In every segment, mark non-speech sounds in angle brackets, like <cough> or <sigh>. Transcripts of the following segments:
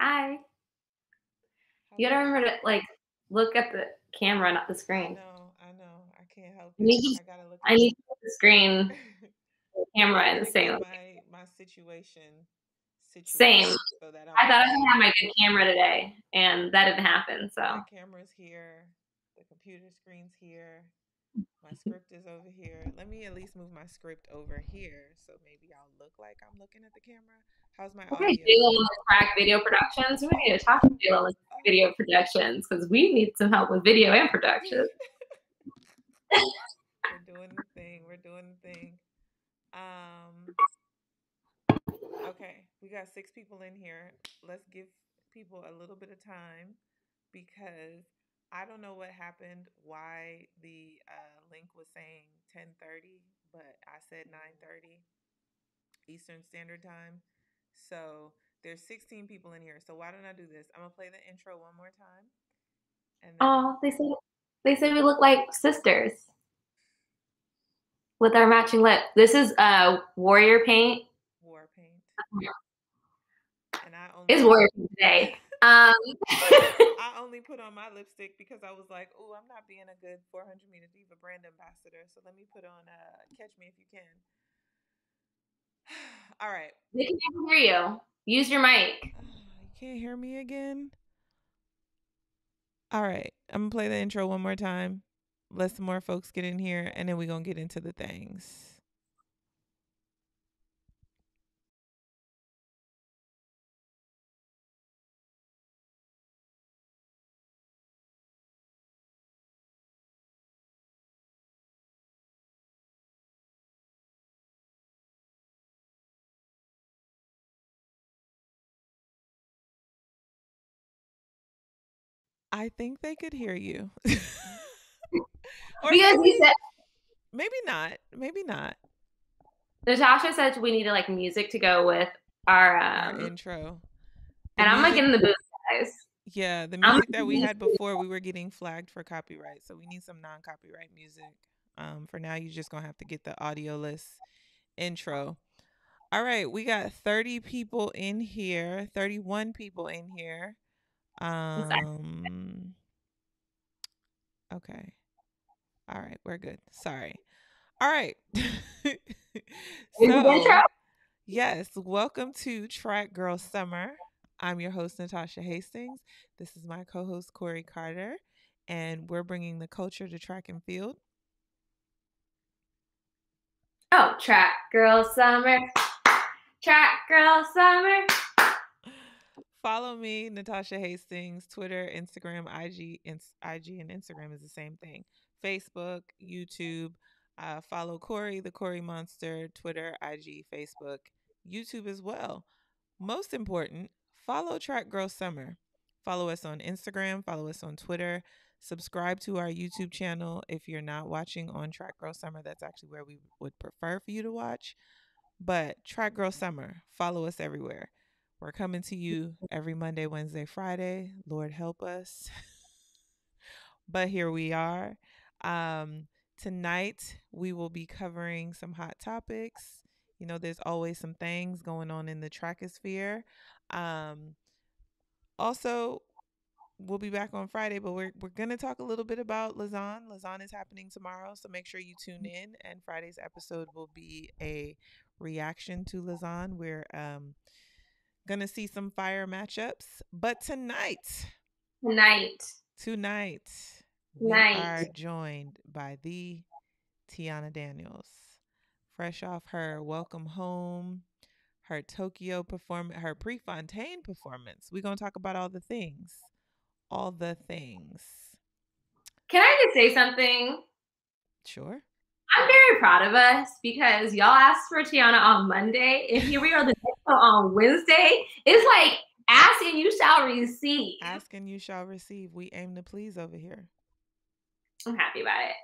Hi. You gotta remember to like look at the camera, not the I screen. know, I know. I can't help I it. need I gotta look I need to the screen, the <laughs> camera I in the same. my my situation Same. so that I'm I thought I was gonna have my good camera today, and that didn't happen. So My camera's here, the computer screen's here, my script is over here. Let me at least move my script over here so maybe I'll look like I'm looking at the camera. How's my okay, audio? Crack Video Productions. We need to talk to with Video Productions because we need some help with video and production. <laughs> We're doing the thing. We're doing the thing. Um okay, we got six people in here. Let's give people a little bit of time because I don't know what happened, why the uh, link was saying 10:30, but I said 9:30 Eastern Standard Time. So there's 16 people in here. So why don't I do this? I'm gonna play the intro one more time, and then Oh, they say they say we look like sisters with our matching lip. This is uh Warrior Paint. war paint. And I only It's Warrior Paint today. <laughs> Um, I only put on my lipstick because I was like, "Oh, I'm not being a good 400 meter diva brand ambassador, so let me put on uh, Catch Me If You Can." <sighs> <laughs> <sighs> All right, they can hear you. Use your mic. <sighs> you can't hear me again. All right, I'm gonna play the intro one more time. Let some more folks get in here, and then we're gonna get into the things. I think they could hear you. <laughs> or Because maybe, you said maybe not. Maybe not. Natasha said we needed like music to go with our Our um intro. The and I'm like music- in the booth, guys. Yeah, the I'm music that we had before, we were getting flagged for copyright, so we need some non-copyright music. Um, for now, you're just gonna have to get the audio list intro. All right, we got 30 people in here, 31 people in here. Um, okay, all right, we're good. Sorry. All right. <laughs> So. Yes, welcome to Track Girl Summer. I'm your host, Natasha Hastings. This is my co host, Kori Carter, and we're bringing the culture to track and field. Oh, track girl summer. Track girl summer. Follow me, Natasha Hastings, Twitter, Instagram, IG, ins- IG, and Instagram is the same thing. Facebook, YouTube. Uh, follow Kori, the Kori Monster, Twitter, IG, Facebook, YouTube as well. Most important, follow Track Girl Summer. Follow us on Instagram, follow us on Twitter, subscribe to our YouTube channel. If you're not watching on Track Girl Summer, that's actually where we would prefer for you to watch. But Track Girl Summer, follow us everywhere. We're coming to you every Monday, Wednesday, Friday. Lord help us. <laughs> but here we are. Um, tonight, we will be covering some hot topics. You know, there's always some things going on in the trackosphere. Um, also, we'll be back on Friday, but we're we're gonna talk a little bit about Lausanne. Lausanne is happening tomorrow, so make sure you tune in. And Friday's episode will be a reaction to Lausanne. We're um gonna see some fire matchups. But tonight, Tonight. tonight, tonight. we are joined by the Teahna Daniels, fresh off her welcome home, her Tokyo performance, her Prefontaine performance. We're gonna talk about all the things, all the things. Can I just say something? Sure. I'm very proud of us because y'all asked for Teahna on Monday, and here we are the next on Wednesday. It's like ask and you shall receive. Ask and you shall receive. We aim to please over here. I'm happy about it.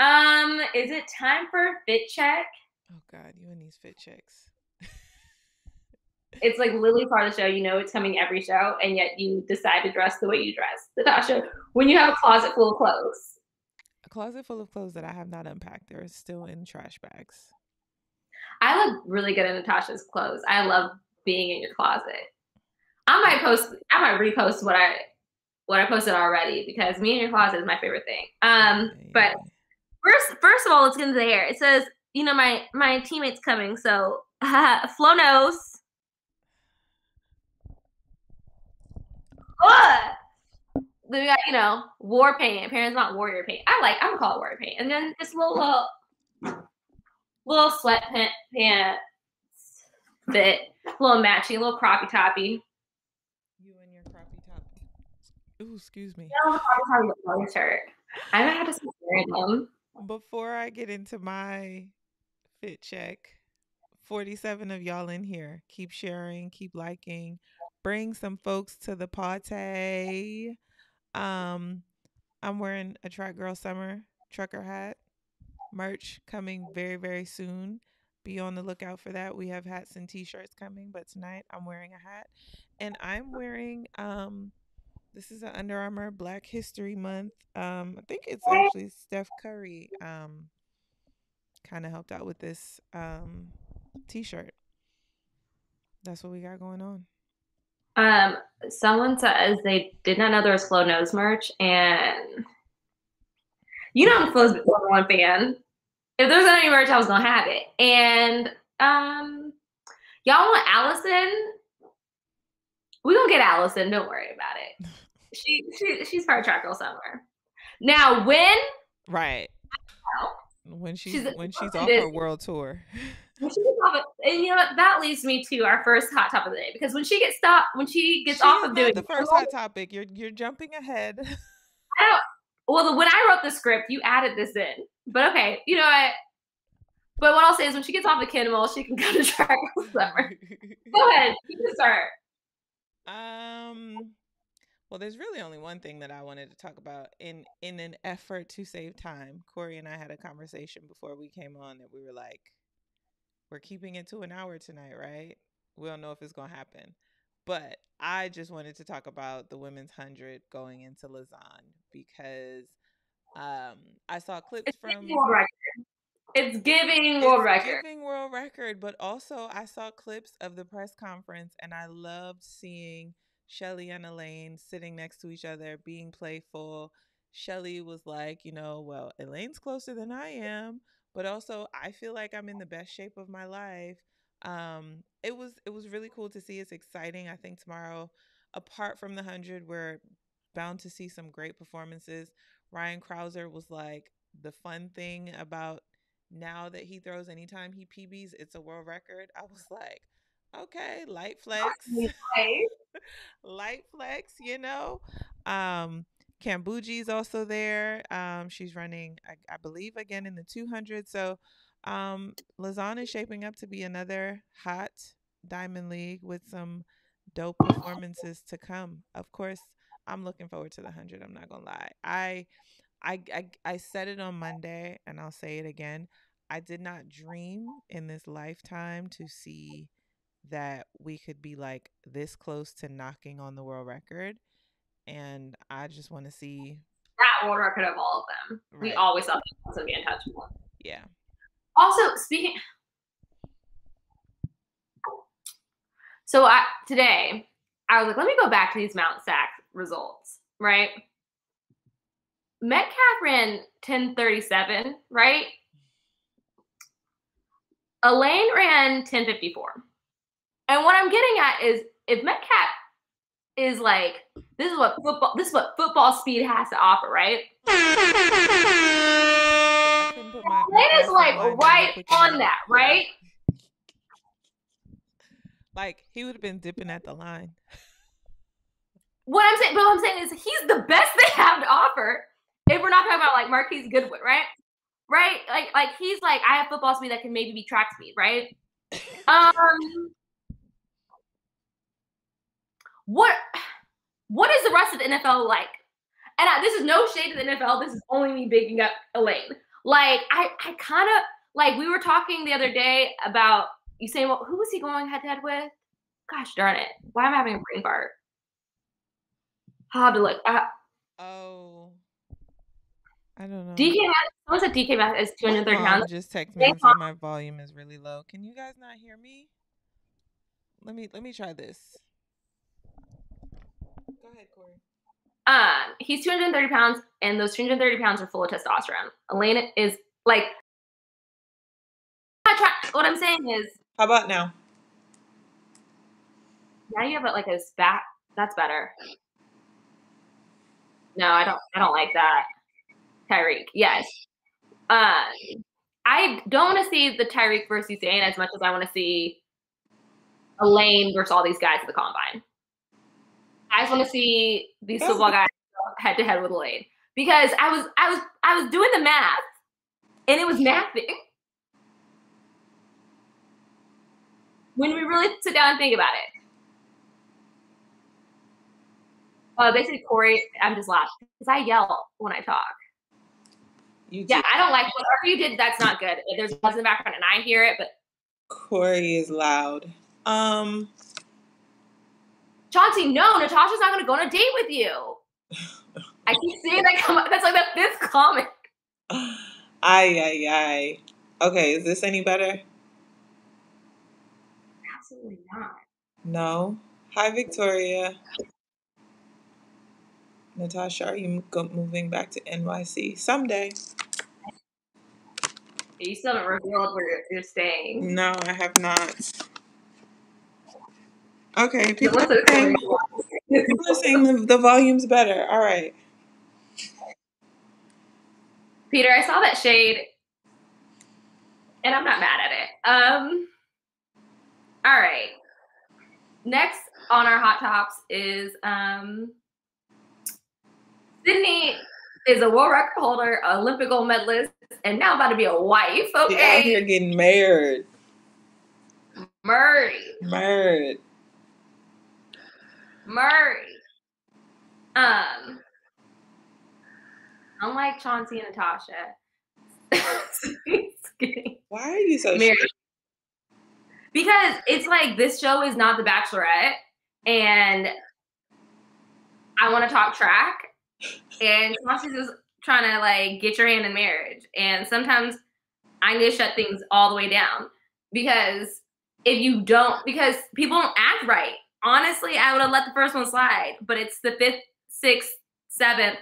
Um, is it time for fit check? Oh God, you and these fit checks. It's like literally part of the show. You know it's coming every show, and yet you decide to dress the way you dress. Natasha, when you have a closet full of clothes, A closet full of clothes that I have not unpacked. They're still in trash bags. I look really good in Natasha's clothes. I love being in your closet. I might post. I might repost what I what I posted already because me in your closet is my favorite thing. Um, but first, first of all, let's get into the hair. It says, you know, my my teammate's coming, so uh, <laughs> Flo knows. Then we got, you know, war paint. Parents want warrior paint. I like. I'm gonna call it warrior paint. And then this little little, little sweatpants pants fit, little matching, little croppy toppy. You and your croppy top. Ooh, excuse me. No, croppy toppy shirt. I don't have to wear them. Before I get into my fit check, 47 of y'all in here. Keep sharing, keep liking. Bring some folks to the party. Um, I'm wearing a track girl summer trucker hat. Merch coming very, very soon. Be on the lookout for that. We have hats and t-shirts coming, but tonight I'm wearing a hat. And I'm wearing um this is an Under Armour Black History Month. Um, I think it's actually Steph Curry um kind of helped out with this um t-shirt. That's what we got going on. Um, someone says they did not know there was Flo Nose merch, and you know I'm a Flo's one fan. If there's any merch, I was gonna have it. And um, y'all want Allison? We gonna get Allison. Don't worry about it. <laughs> She she she's part of Track Girl Summer. Now when? Right. When she's, she's when she's off her world tour. <laughs> and you know what? That leads me to our first hot topic of the day because when she gets stopped, when she gets off of doing the first hot topic, you're you're jumping ahead. <laughs> I don't. Well, when I wrote the script, you added this in, but okay, you know what? But what I'll say is, when she gets off the Kimmel, she can <laughs> go to track summer. <laughs> go ahead, you can start. Um. Well, there's really only one thing that I wanted to talk about in in an effort to save time. Kori and I had a conversation before we came on that we were like, we're keeping it to an hour tonight, right? We don't know if it's gonna happen. But I just wanted to talk about the women's hundred going into Lausanne because um I saw clips it's from world record. It's giving world record. Giving world record, but also I saw clips of the press conference and I loved seeing Shelly and Elaine sitting next to each other, being playful. Shelly was like, you know, well, Elaine's closer than I am, but also I feel like I'm in the best shape of my life. Um, it was it was really cool to see. It's exciting. I think tomorrow, apart from the hundred, we're bound to see some great performances. Ryan Crouser was like the fun thing about now that he throws anytime he PBs, it's a world record. I was like, okay, light flex. <laughs> light flex, you know. Um Kambundji's also there. Um, she's running, I, I, believe, again in the 200. So um, Lausanne is shaping up to be another hot Diamond League with some dope performances to come. Of course, I'm looking forward to the 100. I'm not going to lie. I, I, I, I said it on Monday and I'll say it again. I did not dream in this lifetime to see that we could be like this close to knocking on the world record. And I just want to see that world record of all of them. Right. We always thought to be untouchable. Yeah. Also, speaking. So I, today, I was like, let me go back to these Mount Sac results, right? Metcalf ran 1037, right? Elaine ran 1054. And what I'm getting at is if Metcalf is like, this is what football this is what football speed has to offer, right? Is like right on that, right? Like he would have been dipping at the line. What I'm saying, but what I'm saying is he's the best they <laughs> have to offer. If we're not talking about like Marquise Goodwin, right? Right? Like like he's like I have football speed that can maybe be track speed, right? <coughs> Um what what is the rest of the NFL like? And I, this is no shade to the NFL. This is only me bigging up Elaine. Like I, I kind of like we were talking the other day about you saying, well, who was he going head to head with? Gosh darn it! Why am I having a brain fart? I'll have to look. Uh, oh, I don't know. DK someone said DK Math is 230 pounds. Just text me and say my volume is really low. Can you guys not hear me? Let me let me try this. Go ahead, Kori. Um, he's 230 pounds, and those 230 pounds are full of testosterone. Elaine is like, what I'm saying is, How about now? now you have it like a back. That's better. No, I don't. I don't like that. Tyreek, yes. Um, I don't want to see the Tyreek versus Usain as much as I want to see Elaine versus all these guys at the combine. I just want to see these <laughs> football guys head to head with Elaine because I was I was I was doing the math and it was mathing. When we really sit down and think about it. Uh, basically, Kori, I'm just laughing because I yell when I talk. You Yeah. I don't like whatever you did. That's not good. There's buzz in the background and I hear it, but Kori is loud. Um, Chauncey, no, Natasha's not going to go on a date with you. I keep seeing that come up. That's like the fifth comment. ay ay ay. Okay, is this any better? Absolutely not. No. Hi, Victoria. Natasha, are you moving back to NYC someday? You still haven't revealed where you're staying. No, I have not. Okay, people are saying, people are saying the, the volume's better. All right. Peter, I saw that shade, and I'm not mad at it. Um, all right. Next on our hot tops is um, Sydney is a world record holder, Olympic gold medalist, and now about to be a wife. Okay, Okay, here getting married. Married. Married. Murray. Um, unlike Chauncey and Natasha, <laughs> Why are you so sure? Because it's like this show is not The Bachelorette, and I want to talk track, and Chauncey's just trying to like get your hand in marriage, and sometimes I need to shut things all the way down because if you don't, because people don't act right. Honestly, I would have let the first one slide, but it's the fifth, sixth, seventh.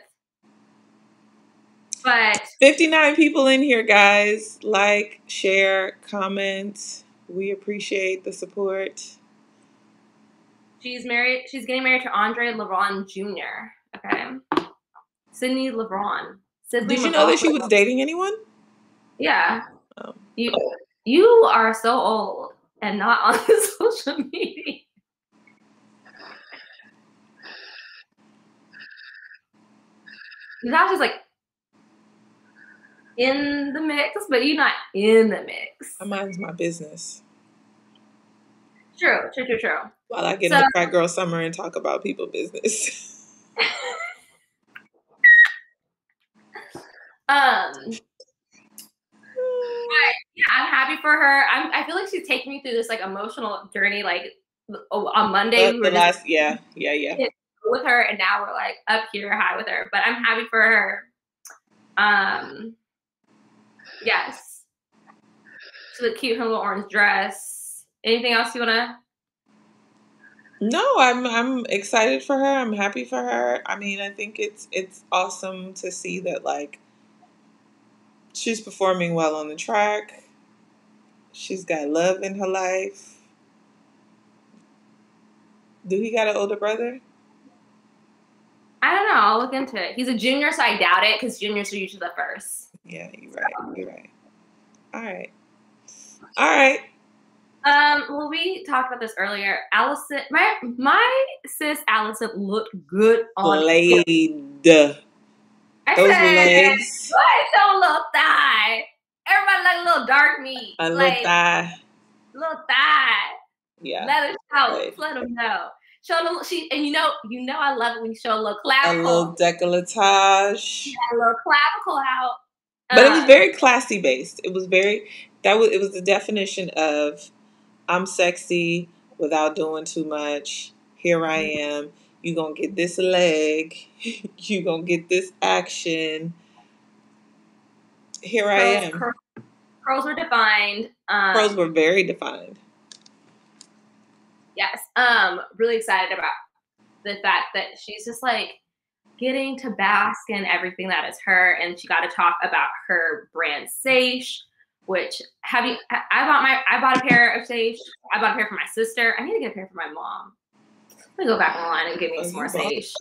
But 59 people in here, guys. Like, share, comment. We appreciate the support. She's married. She's getting married to Andre Levrone Jr. Okay, Sydney Levrone. Sydney Did you know that she was dating anyone? Yeah. Oh. You you are so old and not <laughs> on social media. Natasha's like in the mix, but you're not in the mix. My mind's my business. True, true, true, true. While I get So- in the fat girl summer and talk about people business. <laughs> Um, yeah, I'm happy for her. I'm, I feel like she's taking me through this like emotional journey. Like on Monday, we the were just last, yeah, yeah, yeah. With her, and now we're like up here high with her. But I'm happy for her. Um, yes. So the cute little orange dress. Anything else you wanna? No, I'm I'm excited for her. I'm happy for her. I mean, I think it's it's awesome to see that like she's performing well on the track. She's got love in her life. Do he got an older brother? I don't know. I'll look into it. He's a junior, so I doubt it because juniors are usually the first. Yeah, you're right. You're right. All right. All right. Um, well, we talked about this earlier. Allison, my my sis Allison looked good on. Blade. I Those said, legs. What? No little thigh. Everybody like a little dark meat. A like, little thigh. little thigh. Yeah. Let us know. Right. Let them know. Show the she and you know you know I love it when you show a little clavicle, A little decolletage. a little clavicle out. But it was Um, very classy based. It was very that was it was the definition of I'm sexy without doing too much. Here I am. You gonna get this leg. <laughs> you gonna get this action. Here I am. cur- curls were defined. Um, Pros were very defined. Yes. Um, really excited about the fact that she's just like getting to bask in everything that is her, and she got to talk about her brand Saysh. Which have you? I bought my I bought a pair of Saysh. I bought a pair for my sister. I need to get a pair for my mom. Let me go back online and give me some more <laughs> Saysh.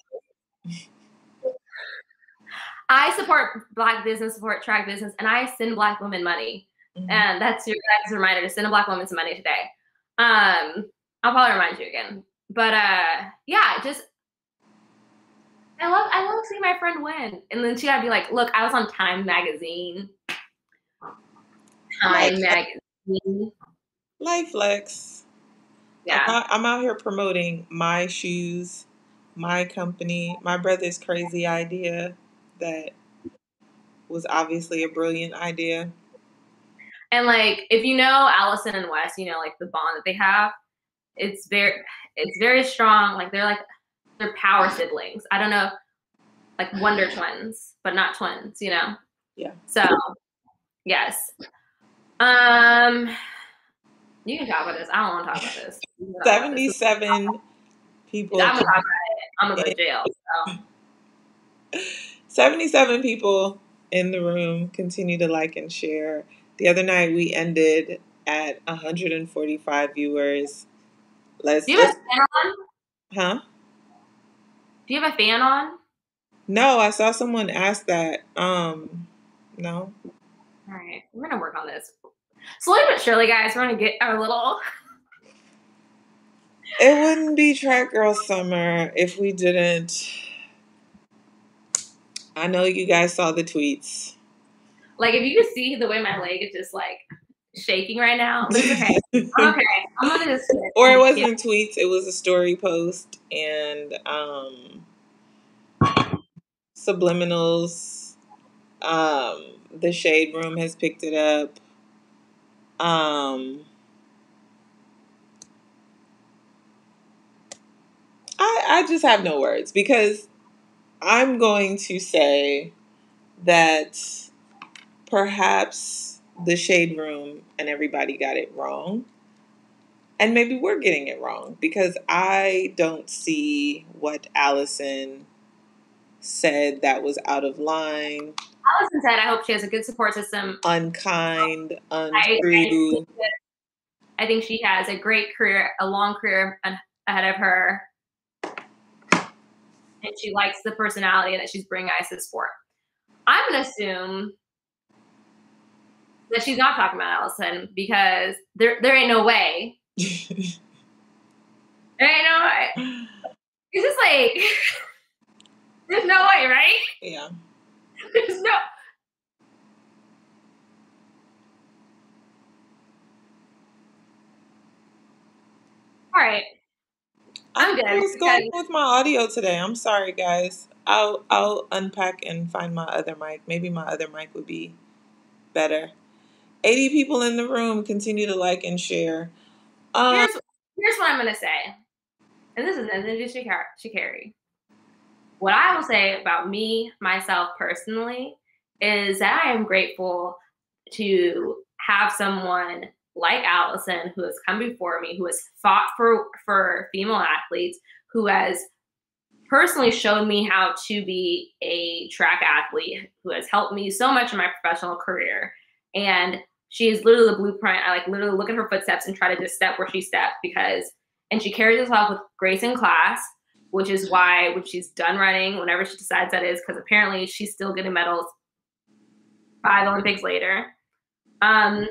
I support black business, support track business, and I send black women money. Mm-hmm. And that's your guys' reminder to send a black woman some money today. Um, I'll probably remind you again. But uh yeah, just I love I love seeing my friend win. And then she gotta be like, look, I was on Time magazine. Time magazine. Life flex. Yeah. I'm out, I'm out here promoting my shoes, my company, my brother's crazy idea that was obviously a brilliant idea. And like if you know Allison and Wes, you know like the bond that they have, it's very it's very strong. Like they're like they're power siblings. I don't know, like Wonder Twins, but not twins. You know. Yeah. So, yes. Um, you can talk about this. I don't want to talk about this. <laughs> Seventy-seven people. I'm gonna talk about it. I'm gonna go to jail. So. 77 people in the room continue to like and share. The other night we ended at 145 viewers. Let's. Do you have a fan on? Huh? Do you have a fan on? No, I saw someone ask that. Um, no. All right, we're gonna work on this slowly but surely, guys. We're gonna get our little. It wouldn't be track girl summer if we didn't I know you guys saw the tweets. Like if you could see the way my leg is just like shaking right now, but it's okay. okay, I'm gonna just. Or it wasn't tweets; it was a story post and um, subliminals. Um, the shade room has picked it up. Um, I I just have no words because I'm going to say that perhaps the shade room and everybody got it wrong. And maybe we're getting it wrong because I don't see what Allison said that was out of line. Allison said, I hope she has a good support system. Unkind, untrue. I think she has a great career, a long career ahead of her and she likes the personality that she's bringing us to sport. I'm gonna assume that she's not talking about Allison because there there ain't no way. <laughs> there ain't no way. It's just like <laughs> there's no way, right? Yeah. <laughs> There's no All right. I'm good. What's going with my audio today? I'm sorry, guys. I'll I'll unpack and find my other mic. Maybe my other mic would be better. 80 people in the room. Continue to like and share. Um, here's, here's what I'm gonna say, and this is to do Sha'Carri. What I will say about me, myself personally, is that I am grateful to have someone like Allison, who has come before me, who has fought for for female athletes, who has personally showed me how to be a track athlete, who has helped me so much in my professional career. And she is literally the blueprint. I like literally look at her footsteps and try to just step where she stepped because, and she carries herself with grace in class, which is why when she's done running, whenever she decides that is, because apparently she's still getting medals five Olympics later. Um,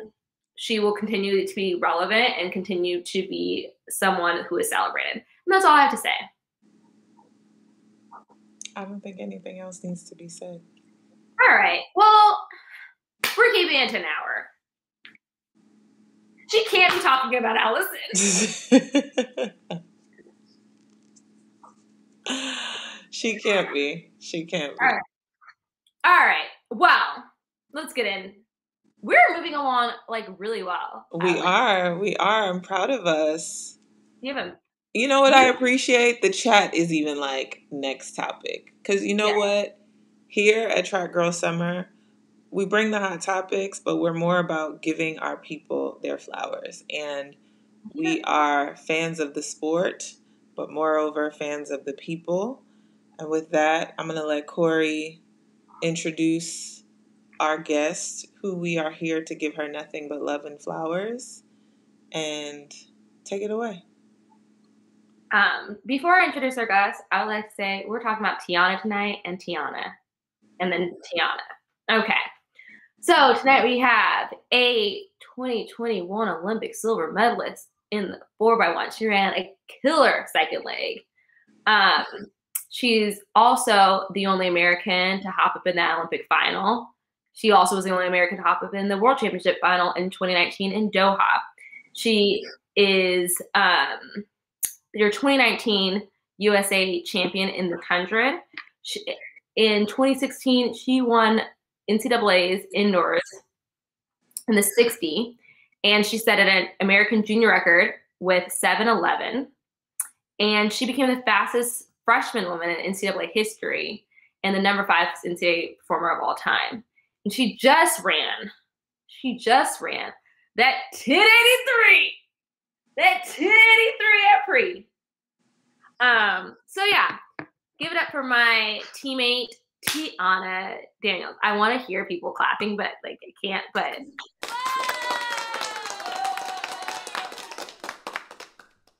she will continue to be relevant and continue to be someone who is celebrated. And that's all I have to say. I don't think anything else needs to be said. All right. Well, we're keeping it to an hour. She can't be talking about Allison. <laughs> she can't be. She can't be. All right. All right. Well, let's get in we're moving along like really well. We are. We are. I'm proud of us. You have a you know what I appreciate? The chat is even like next topic. Cause you know yeah. what? Here at Track Girl Summer, we bring the hot topics, but we're more about giving our people their flowers. And we are fans of the sport. but moreover, fans of the people. And with that, I'm going to let Kori introduce our guest, who we are here to give her nothing but love and flowers, and take it away. Um, before I introduce our guest, I would like to say we're talking about Teahna tonight and Teahna, and then Teahna. Okay. So tonight we have a 2021 Olympic silver medalist in the 4x1. She ran a killer second leg. Um, she's also the only American to hop up in that Olympic final. She also was the only American to hop up in the World Championship final in 2019 in Doha. She is um, your 2019 USA champion in the 100. She, in 2016, she won NCAA's indoors in the 60, and she set an American junior record with 7'11. And she became the fastest freshman woman in NCAA history and the number five NCAA performer of all time. And she just ran, she just ran that 1083, that 1083 at pre. Um, so yeah, give it up for my teammate Teahna Daniels. I want to hear people clapping, but like I can't. But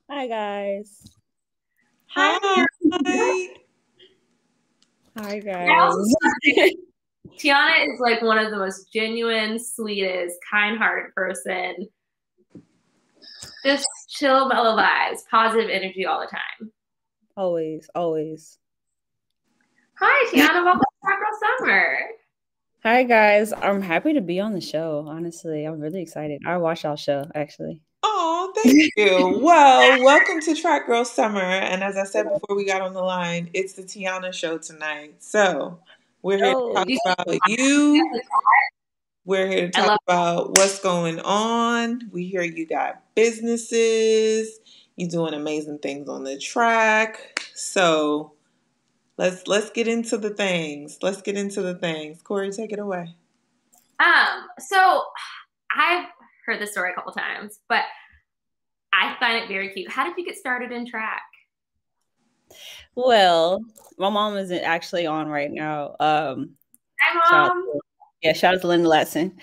hi guys. Hi. Hi guys. Teahna <laughs> is like one of the most genuine, sweetest, kind-hearted person. Just chill, mellow vibes, positive energy all the time. Always, always. Hi, Teahna. Welcome to Track Girl Summer. Hi guys. I'm happy to be on the show. Honestly, I'm really excited. I watched y'all show actually. Oh, thank you. well, welcome to Track Girl Summer. And as I said before we got on the line, it's the Teahna show tonight. So we're here Oh. to talk about you. <laughs> We're here to talk love- about what's going on. We hear you got businesses. You're doing amazing things on the track. So let's let's get into the things. Let's get into the things. Kori, take it away. Um, so I've heard this story a couple times, but I find it very cute. How did you get started in track? Well, my mom isn't actually on right now. Um, Hi, mom. to- yeah, shout out to Linda Latson.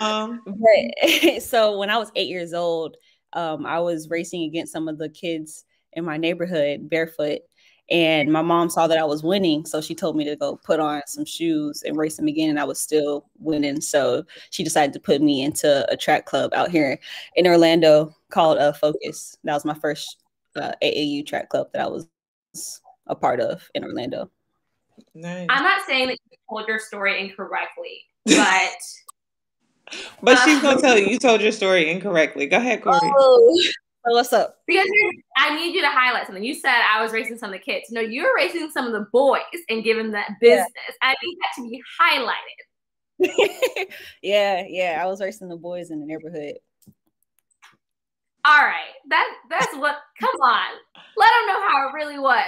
Um, <laughs> But <laughs> so when I was eight years old, um, I was racing against some of the kids in my neighborhood barefoot. And my mom saw that I was winning. So she told me to go put on some shoes and race them again. And I was still winning. So she decided to put me into a track club out here in Orlando called uh, Focus. That was my first uh, AAU track club that I was a part of in Orlando. nice. I'm not saying that you told your story incorrectly, but <laughs> But she's gonna tell you you told your story incorrectly. Go ahead, Kori. Oh, so what's up? because I need you to highlight something. You said I was racing some of the kids. No, you were racing some of the boys and giving that Yeah. business. I need that to be highlighted. <laughs> yeah, yeah. I was racing the boys in the neighborhood. All right, that that's what. Come on, let them know how it really was.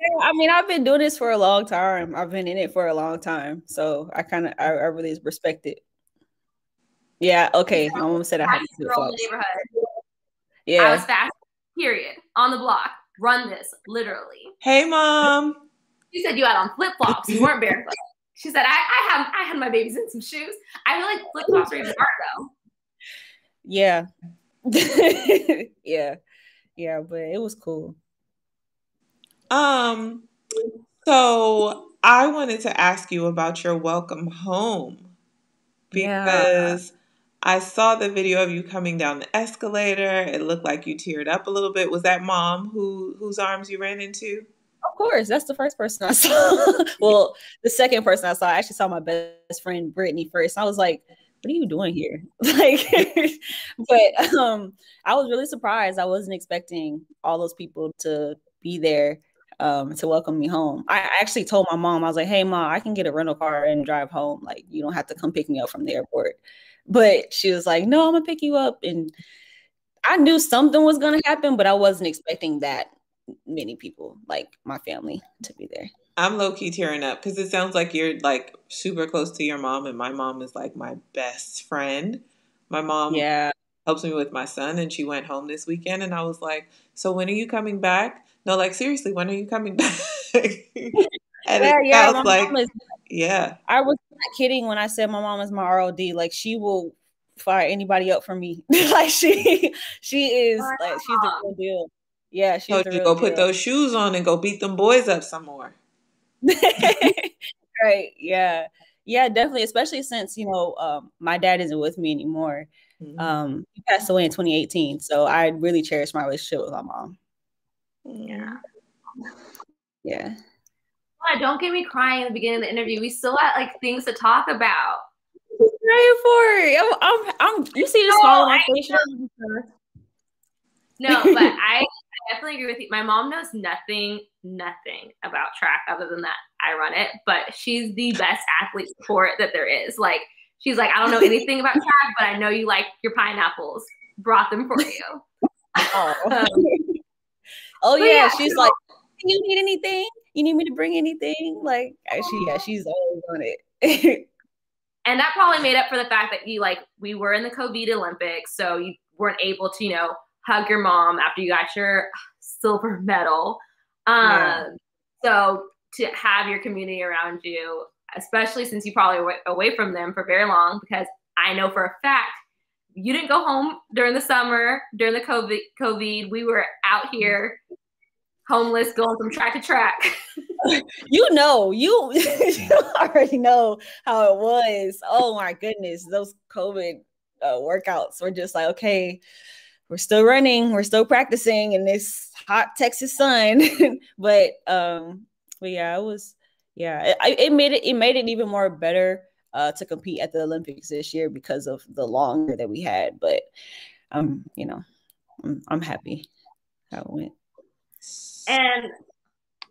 Yeah, I mean, I've been doing this for a long time. I've been in it for a long time, so I kind of, I, I really respect it. Yeah. Okay. My mom said I had to Fastest do it. girl in the folks. neighborhood. I was fast. Period. On the block. Run this. Literally. Hey, mom. She said you had on flip flops. You weren't barefoot. She said I, I have I had my babies in some shoes. I feel like flip flops are even hard though. Yeah. <laughs> yeah. Yeah. But it was cool. Um, so I wanted to ask you about your welcome home Yeah. because I saw the video of you coming down the escalator. It looked like you teared up a little bit. Was that mom who whose arms you ran into? Of course, that's the first person I <laughs> saw. well, the second person I saw, I actually saw my best friend Brittany first. I was like, "What are you doing here?" <laughs> Like, <laughs> but um, I was really surprised. I wasn't expecting all those people to be there um, to welcome me home. I actually told my mom, I was like, "Hey, mom, I can get a rental car and drive home. Like, you don't have to come pick me up from the airport." But she was like, "No, I'm gonna pick you up," and I knew something was gonna happen, but I wasn't expecting that many people, like my family, to be there. I'm low key tearing up because it sounds like you're like super close to your mom, and my mom is like my best friend. My mom Yeah, helps me with my son, and she went home this weekend, and I was like, "So when are you coming back?" No, like seriously, when are you coming <laughs> back? and yeah, it yeah. My like, mom is, yeah, I was not kidding when I said my mom is my ROD. Like she will fire anybody up for me. <laughs> like she she is like she's the real deal. Yeah, she's told the you real go put those shoes on and go beat them boys up some more. <laughs> right. Yeah. Yeah, definitely. Especially since, you know, um, my dad isn't with me anymore. Mhm. Um, he passed away in 2018. So I really cherish my relationship with my mom. Yeah. Yeah. Don't get me crying in the beginning of the interview. We still had like things to talk about. Ready for it. I'm, I'm, I'm you see the smile on my face. No, but <laughs> I, I definitely agree with you. My mom knows nothing, nothing about track other than that I run it, but she's the best athlete sport that there is. Like, she's like, I don't know anything about <laughs> track, but I know you like your pineapples. Brought them for you. <laughs> Oh, Um, oh yeah. yeah, She's so- like, do you need anything? You need me to bring anything? Like she, yeah, she's always on it. <laughs> and that probably made up for the fact that you like we were in the COVID Olympics, so you weren't able to, you know, hug your mom after you got your <sighs> silver medal. Um, Yeah. so to have your community around you, especially since you probably were away from them for very long, because I know for a fact you didn't go home during the summer during the COVID. COVID, we were out here homeless, going from track to track. <laughs> you know, you, <laughs> you already know how it was. Oh my goodness, those COVID uh, workouts were just like, okay, we're still running, we're still practicing in this hot Texas sun. <laughs> but um, but yeah, it was yeah, it, it made it it made it even more better uh to compete at the Olympics this year because of the longer that we had. But um, you know, I'm, I'm happy how it went. And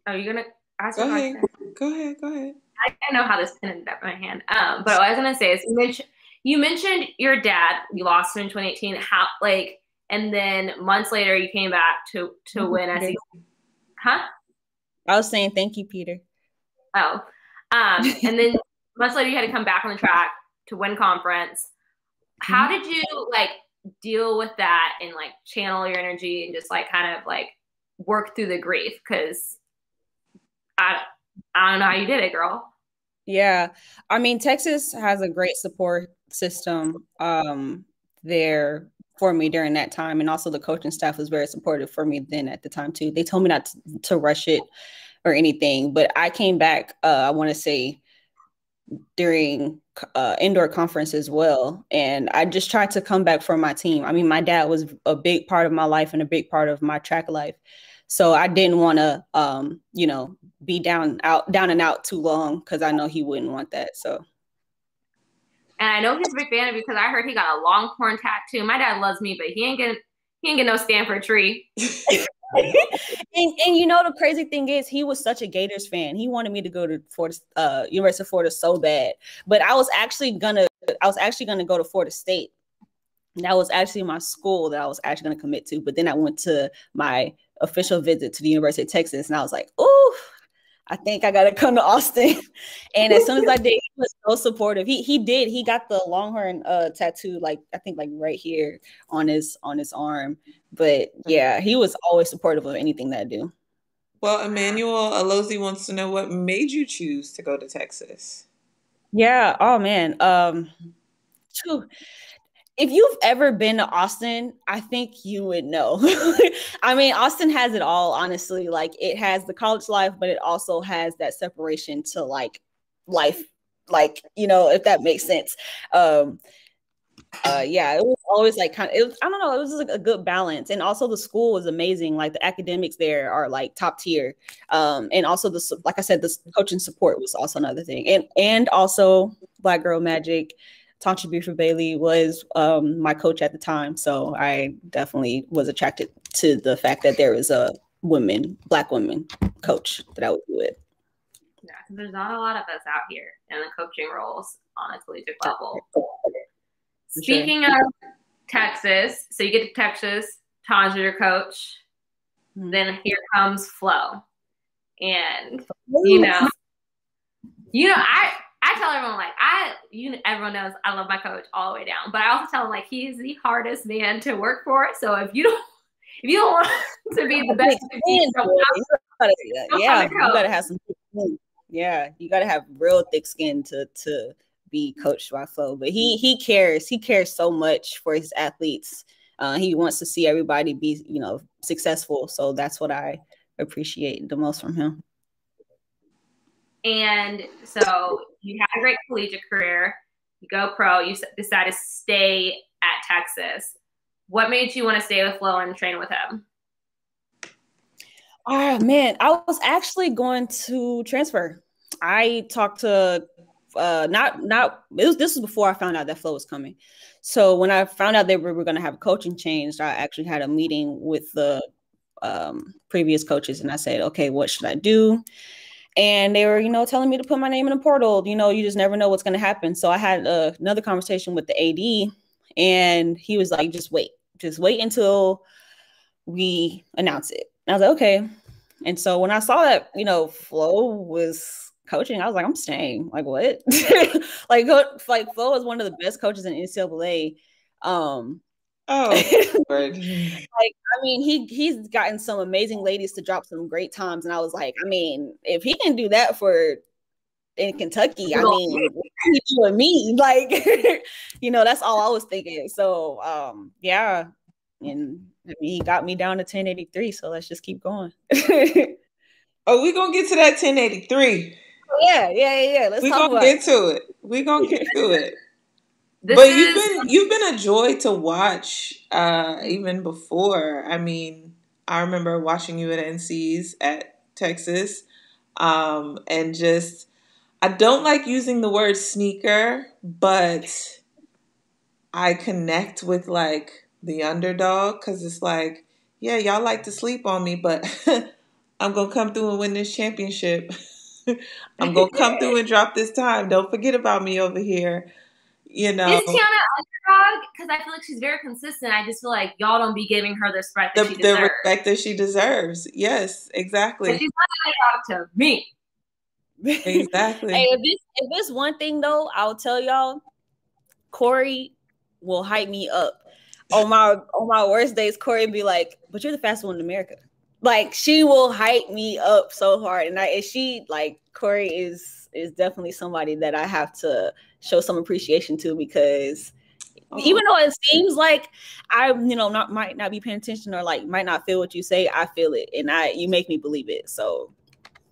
are you gonna ask Go ahead. Go ahead. Go ahead. I, I know how this pin ended up in my hand. Um, but what I was gonna say is you mentioned you mentioned your dad. You lost him in 2018. How like, and then months later you came back to to win SEC. Huh? I was saying thank you, Peter. Oh, um, and then <laughs> months later you had to come back on the track to win conference. How did you like deal with that and like channel your energy and just like kind of like work through the grief? Because I I don't know how you did it, girl. Yeah. I mean, Texas has a great support system um, there for me during that time. And also the coaching staff was very supportive for me then at the time too. They told me not to, to rush it or anything, but I came back, uh, I want to say during uh, indoor conference as well. And I just tried to come back for my team. I mean, my dad was a big part of my life and a big part of my track life. So I didn't want to, um, you know, be down out down and out too long because I know he wouldn't want that. So And I know he's a big fan of because I heard he got a longhorn tattoo. My dad loves me, but he ain't getting he ain't get no Stanford tree. <laughs> and, and you know the crazy thing is he was such a Gators fan. He wanted me to go to Florida, uh, University of Florida so bad, but I was actually gonna I was actually gonna go to Florida State. That was actually my school that I was actually gonna commit to. But then I went to my official visit to the University of Texas, and I was like, oh. I think I gotta <laughs> come to Austin. And as soon as I did, he was so supportive. He he did. He got the Longhorn uh tattoo, like I think like right here on his on his arm. But yeah, he was always supportive of anything that I do. Well, Emmanuel Alozi wants to know what made you choose to go to Texas. Yeah. Oh man. Um phew. If you've ever been to Austin, I think you would know. <laughs> I mean, Austin has it all, honestly. Like it has the college life, but it also has that separation to like life, like, you know, if that makes sense. Um uh yeah, it was always like kind of it was, I don't know, it was just like a good balance. And also the school was amazing. Like the academics there are like top tier. Um and also the like I said, the coaching support was also another thing. And and also Black Girl Magic Tonja Buford Bailey was um, my coach at the time, so I definitely was attracted to the fact that there was a woman, black woman coach that I would do it. Yeah, there's not a lot of us out here in the coaching roles on a collegiate level. Sure. Speaking of Texas, so you get to Texas, Tan's your coach. Mhm. Then here comes Flo, and you know, you know, I I tell everyone like I you everyone knows I love my coach all the way down, but I also tell him like he's the hardest man to work for. So if you don't if you don't want <laughs> to be the best, you gotta, yeah, you gotta have some. Yeah, you gotta have real thick skin to to be coached by Flo. But he he cares. He cares so much for his athletes. Uh, he wants to see everybody be you know successful. So that's what I appreciate the most from him. And so you had a great collegiate career. You go pro. You decide to stay at Texas. What made you want to stay with Flo and train with him? Oh man, I was actually going to transfer. I talked to uh not not was, this was before I found out that Flo was coming. So when I found out they were, were going to have a coaching change, I actually had a meeting with the um, previous coaches, and I said, "Okay, what should I do?" And they were, you know, telling me to put my name in the portal. You know, you just never know what's going to happen. So I had uh, another conversation with the AD, and he was like, "Just wait, just wait until we announce it." And I was like, "Okay." And so when I saw that, you know, Flo was coaching, I was like, I'm staying. Like what? <laughs> like like Flo is one of the best coaches in NCAA. Um Oh, <laughs> like I mean, he he's gotten some amazing ladies to drop some great times, and I was like, I mean, if he can do that for in Kentucky, I mean, he doing me <laughs> like, <laughs> you know, that's all I was thinking. So, um, yeah, and I mean, he got me down to 1083. So let's just keep going. oh, we gonna get to that 1083. Yeah, yeah, yeah. Let's we gonna get it. to it. We gonna get to it. This but is... you've been you've been a joy to watch uh, even before. I mean, I remember watching you at NC's at Texas, um, and just I don't like using the word sneaker, but I connect with like the underdog because it's like, yeah, y'all like to sleep on me, but <laughs> I'm gonna come through and win this championship. <laughs> I'm gonna come through and <laughs> drop this time. Don't forget about me over here. You know, is Teahna underdog? Because I feel like she's very consistent. I just feel like y'all don't be giving her the respect that the, she deserves. The respect that she deserves. Yes, exactly. But she's not underdog to me. Exactly. hey, if this if this one thing though, I'll tell y'all, Kori will hype me up. On my on my worst days, Kori be like, "But you're the fastest one in America." Like she will hype me up so hard, and I and she like Kori is is definitely somebody that I have to show some appreciation to because oh. even though it seems like I, you know, not might not be paying attention or like might not feel what you say, I feel it, and I you make me believe it. So,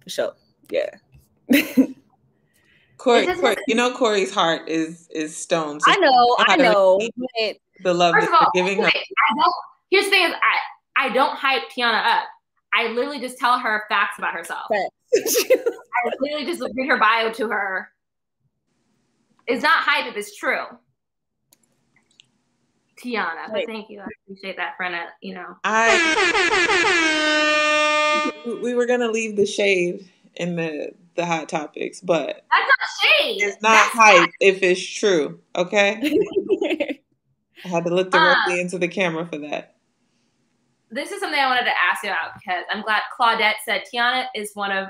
for sure, yeah. Kori, Kori, you know Kori's heart is is stone. So I know, I know. The love First that all, you're giving her. I don't, here's the thing: is I I don't hype Teahna up. I literally just tell her facts about herself. <laughs> I literally just read her bio to her. It's not hype if it's true. Teahna, but thank you. I appreciate that, Brenna. You know, I <laughs> we were gonna leave the shade in the the hot topics, but that's not shade. It's not that's hype not- if it's true. Okay. <laughs> I had to look directly uh, into the camera for that. This is something I wanted to ask you about because I'm glad Claudette said Teahna is one of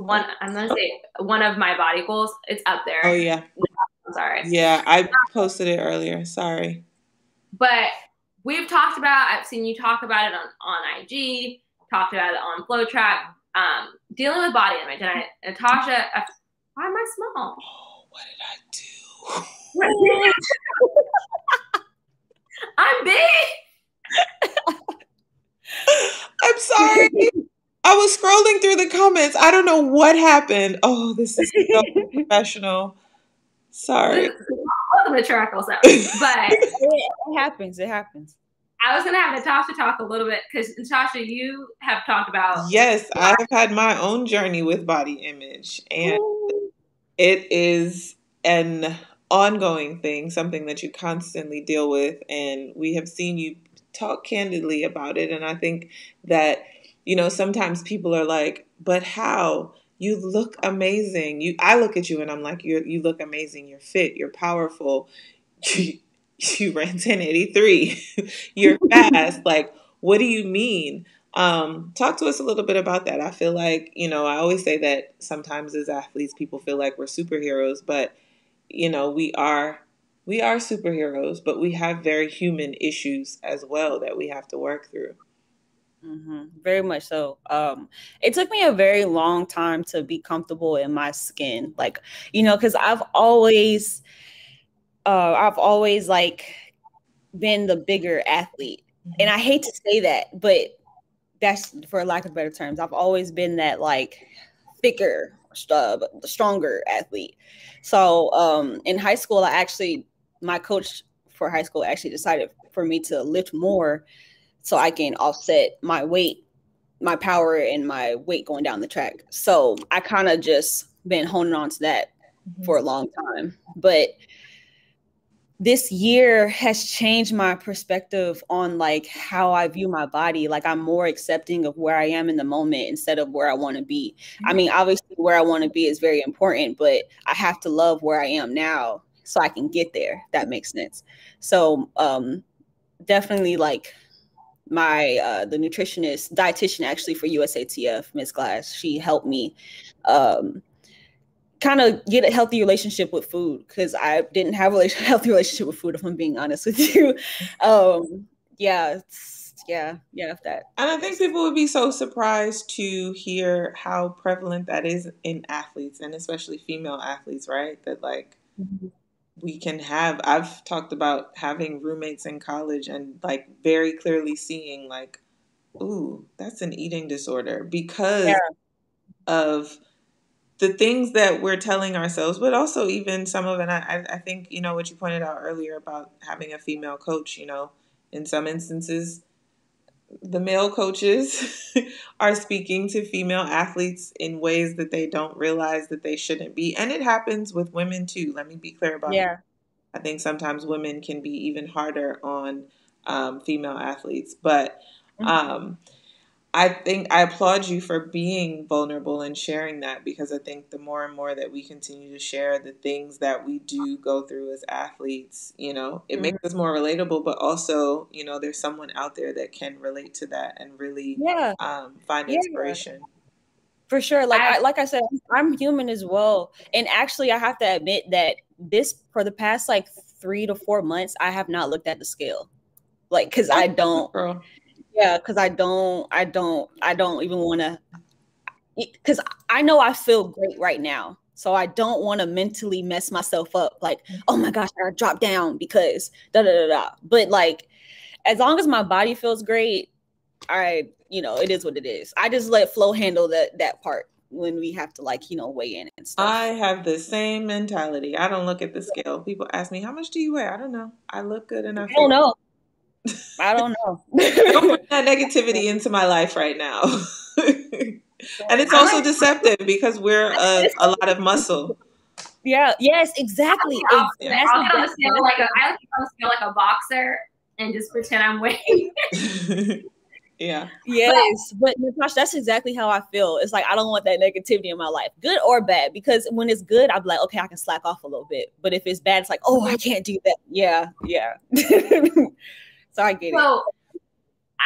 one I'm gonna say one of my body goals. It's up there. Oh yeah. I'm sorry. Yeah, I posted it earlier. Sorry. But we've talked about I've seen you talk about it on, on IG, talked about it on FloTrack, um, dealing with body image. And I Natasha why am I small? Oh, what did I do? <laughs> I'm big. <laughs> I'm sorry. <laughs> I was scrolling through the comments. I don't know what happened. Oh, this is so <laughs> professional. Sorry. Welcome to Track Girl But <laughs> it happens. It happens. I was gonna have Natasha talk a little bit because Natasha, you have talked about. Yes, I have had my own journey with body image, and Ooh. it is an ongoing thing, something that you constantly deal with, and we have seen you talk candidly about it. And I think that you know, sometimes people are like, but how? You look amazing. You I look at you and I'm like, you you look amazing. You're fit, you're powerful. You, <laughs> you ran 1083. <laughs> you're fast. <laughs> like, what do you mean? Um, talk to us a little bit about that. I feel like, you know, I always say that sometimes as athletes, people feel like we're superheroes, but, you know, we are. We are superheroes, but we have very human issues as well that we have to work through. Mm-hmm. Very much so. Um, it took me a very long time to be comfortable in my skin, like you know, because I've always, uh, I've always like been the bigger athlete, mm-hmm. and I hate to say that, but that's for lack of better terms. I've always been that like thicker, uh, stronger athlete. So um, in high school, I actually my coach for high school actually decided for me to lift more so I can offset my weight, my power, and my weight going down the track. So I kind of just been honing on to that mm-hmm. for a long time. But this year has changed my perspective on like how I view my body. Like I'm more accepting of where I am in the moment instead of where I want to be. Mm-hmm. I mean, obviously where I want to be is very important, but I have to love where I am now so I can get there. That makes sense. So um definitely like my uh, the nutritionist dietitian actually for USATF Miss Glass. She helped me um, kind of get a healthy relationship with food because I didn't have a <laughs> healthy relationship with food if I'm being honest with you. <laughs> Um, yeah yeah yeah that. And I think people would be so surprised to hear how prevalent that is in athletes and especially female athletes right? That like mm-hmm we can have i've talked about having roommates in college and like very clearly seeing like ooh that's an eating disorder because yeah. of the things that we're telling ourselves but also even some of it I, I think you know what you pointed out earlier about having a female coach you know in some instances the male coaches <laughs> are speaking to female athletes in ways that they don't realize that they shouldn't be. And it happens with women too. Let me be clear about yeah. That. I think sometimes women can be even harder on um, female athletes. But mm-hmm. I think I applaud you for being vulnerable and sharing that because I think the more and more that we continue to share the things that we do go through as athletes, you know, it mm-hmm. makes us more relatable, but also, you know, there's someone out there that can relate to that and really yeah. um, find yeah. inspiration. For sure. Like I, like I said, I'm human as well. And actually I have to admit that this for the past like three to four months, I have not looked at the scale. Like, cause I don't Girl yeah because i don't i don't i don't even want to because i know i feel great right now so i don't want to mentally mess myself up like oh my gosh i gotta drop down because da da da da but like as long as my body feels great i you know it is what it is i just let flow handle that that part when we have to like you know weigh in and stuff. I have the same mentality. I don't look at the scale. People ask me how much do you weigh. I don't know. I look good enough. I don't know. I don't know. <laughs> don't bring that negativity into my life right now. <laughs> and it's also deceptive because we're a, uh, a lot of muscle. Yeah. Yes. Exactly. I'll, exactly. I'll get on the scale like a, I like on the scale like a boxer and just pretend I'm weighing. <laughs> yeah. Yes, but, but Natasha, that's exactly how I feel. It's like I don't want that negativity in my life, good or bad. Because when it's good, I'm like, okay, I can slack off a little bit. But if it's bad, it's like, oh, I can't do that. Yeah, yeah. So I get so, it.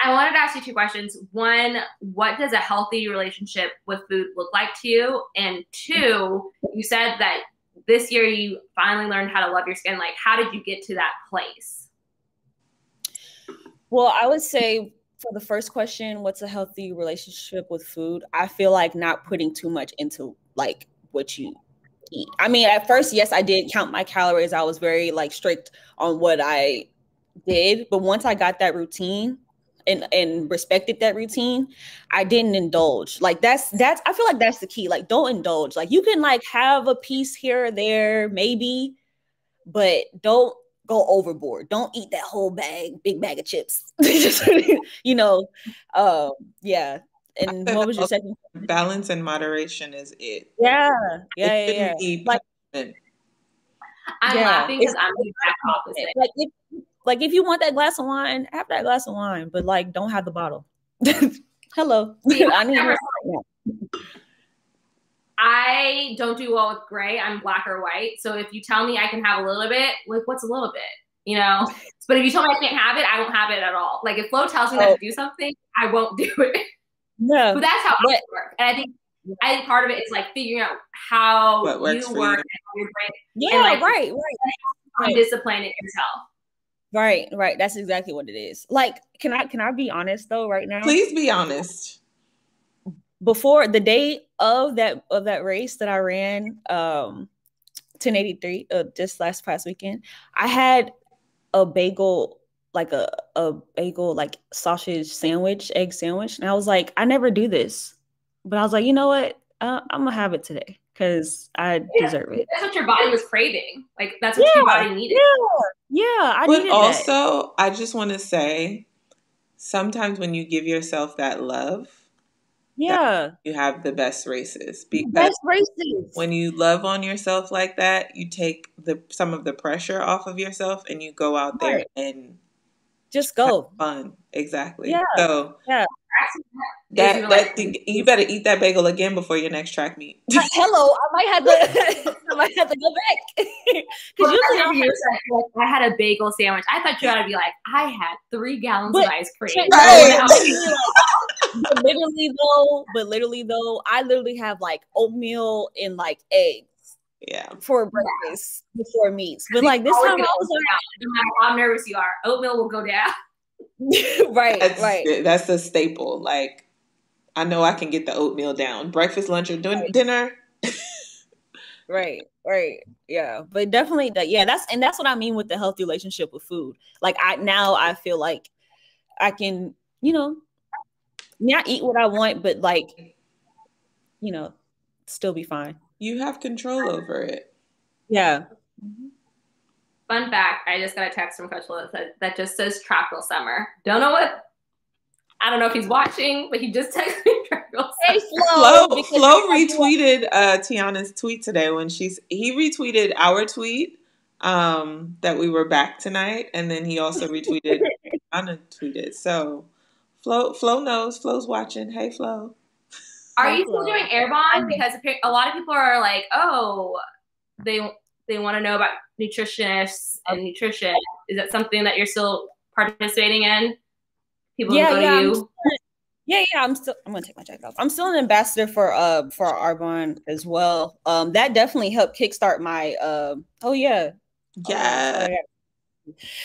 I wanted to ask you two questions. One, what does a healthy relationship with food look like to you? And two, you said that this year you finally learned how to love your skin. Like, how did you get to that place? Well, I would say for the first question, what's a healthy relationship with food? I feel like not putting too much into like what you eat. I mean, at first, yes, I did count my calories. I was very like strict on what I did, but once I got that routine and and respected that routine, I didn't indulge. Like that's that's I feel like that's the key. Like don't indulge. Like you can like have a piece here or there, maybe, but don't go overboard. Don't eat that whole bag, big bag of chips. <laughs> you know, um, yeah. And what was your second? Balance and moderation is it. Yeah, yeah, it yeah. yeah. Like, I'm yeah. laughing because I'm the exact opposite. Like if, like if you want that glass of wine, have that glass of wine, but like don't have the bottle. <laughs> Hello. <laughs> I need <laughs> I don't do well with gray. I'm black or white. So if you tell me I can have a little bit, like what's a little bit? you know. But if you tell me I can't have it, I won't have it at all. Like if Flo tells me oh. to do something, I won't do it. No, but that's how but, I work. And I think I think part of it is like figuring out how you work you. and your brain. Yeah, and like, right, right. right. Discipline it yourself. Right, right. That's exactly what it is. Like, can I can I be honest though right now? Please be honest. Before the day of that of that race that I ran, um 1083, uh, just last past weekend, I had a bagel, like a, a bagel, like sausage sandwich, egg sandwich. And I was like, I never do this. But I was like, you know what? Uh, I'm gonna have it today because I yeah, deserve it. That's what your body was craving. Like that's what yeah, your body needed. Yeah, yeah. I but also, that. I just want to say, sometimes when you give yourself that love, yeah, you have the best races because best races. when you love on yourself like that, you take the some of the pressure off of yourself and you go out there and just go fun. Exactly. Yeah. So yeah. That, that thing, you better eat that bagel again before your next track meet. Uh, <laughs> hello, I might have to. <laughs> I might have to go back. <laughs> Because usually like, I had a bagel sandwich. I thought you had to be like, I had three gallons but, of ice cream. Right. but literally though, but literally though, I literally have like oatmeal and like eggs. Yeah. For breakfast yeah. before meats. But like this time I was like, no matter how nervous you are, oatmeal will go down. <laughs> right, that's, right. That's a staple. Like, I know I can get the oatmeal down. Breakfast, lunch, or right. dinner. <laughs> right, right. Yeah, but definitely that. Yeah, that's and that's what I mean with the healthy relationship with food. Like, I now I feel like I can, you know, not eat what I want, but like, you know, still be fine. You have control over it. Yeah. Mm-hmm. Fun fact, I just got a text from Coach Lewis that, that just says Track Girl Summer. Don't know what I don't know if he's watching, but he just <laughs> texted me Track Girl Hey Flo. Flo, Flo retweeted uh, Teahna's tweet today when she's he retweeted our tweet um, that we were back tonight, and then he also retweeted <laughs> Teahna tweeted. So Flo Flo knows. Flo's watching. Hey Flo. Are you still doing Arbonne? Because a lot of people are like, oh, they they want to know about nutritionists and nutrition. Is that something that you're still participating in? People yeah, go yeah, to you. yeah, yeah. I'm still. I'm gonna take my jacket off. I'm still an ambassador for uh for Arbonne as well. Um, that definitely helped kickstart my. Uh, oh yeah. Yeah.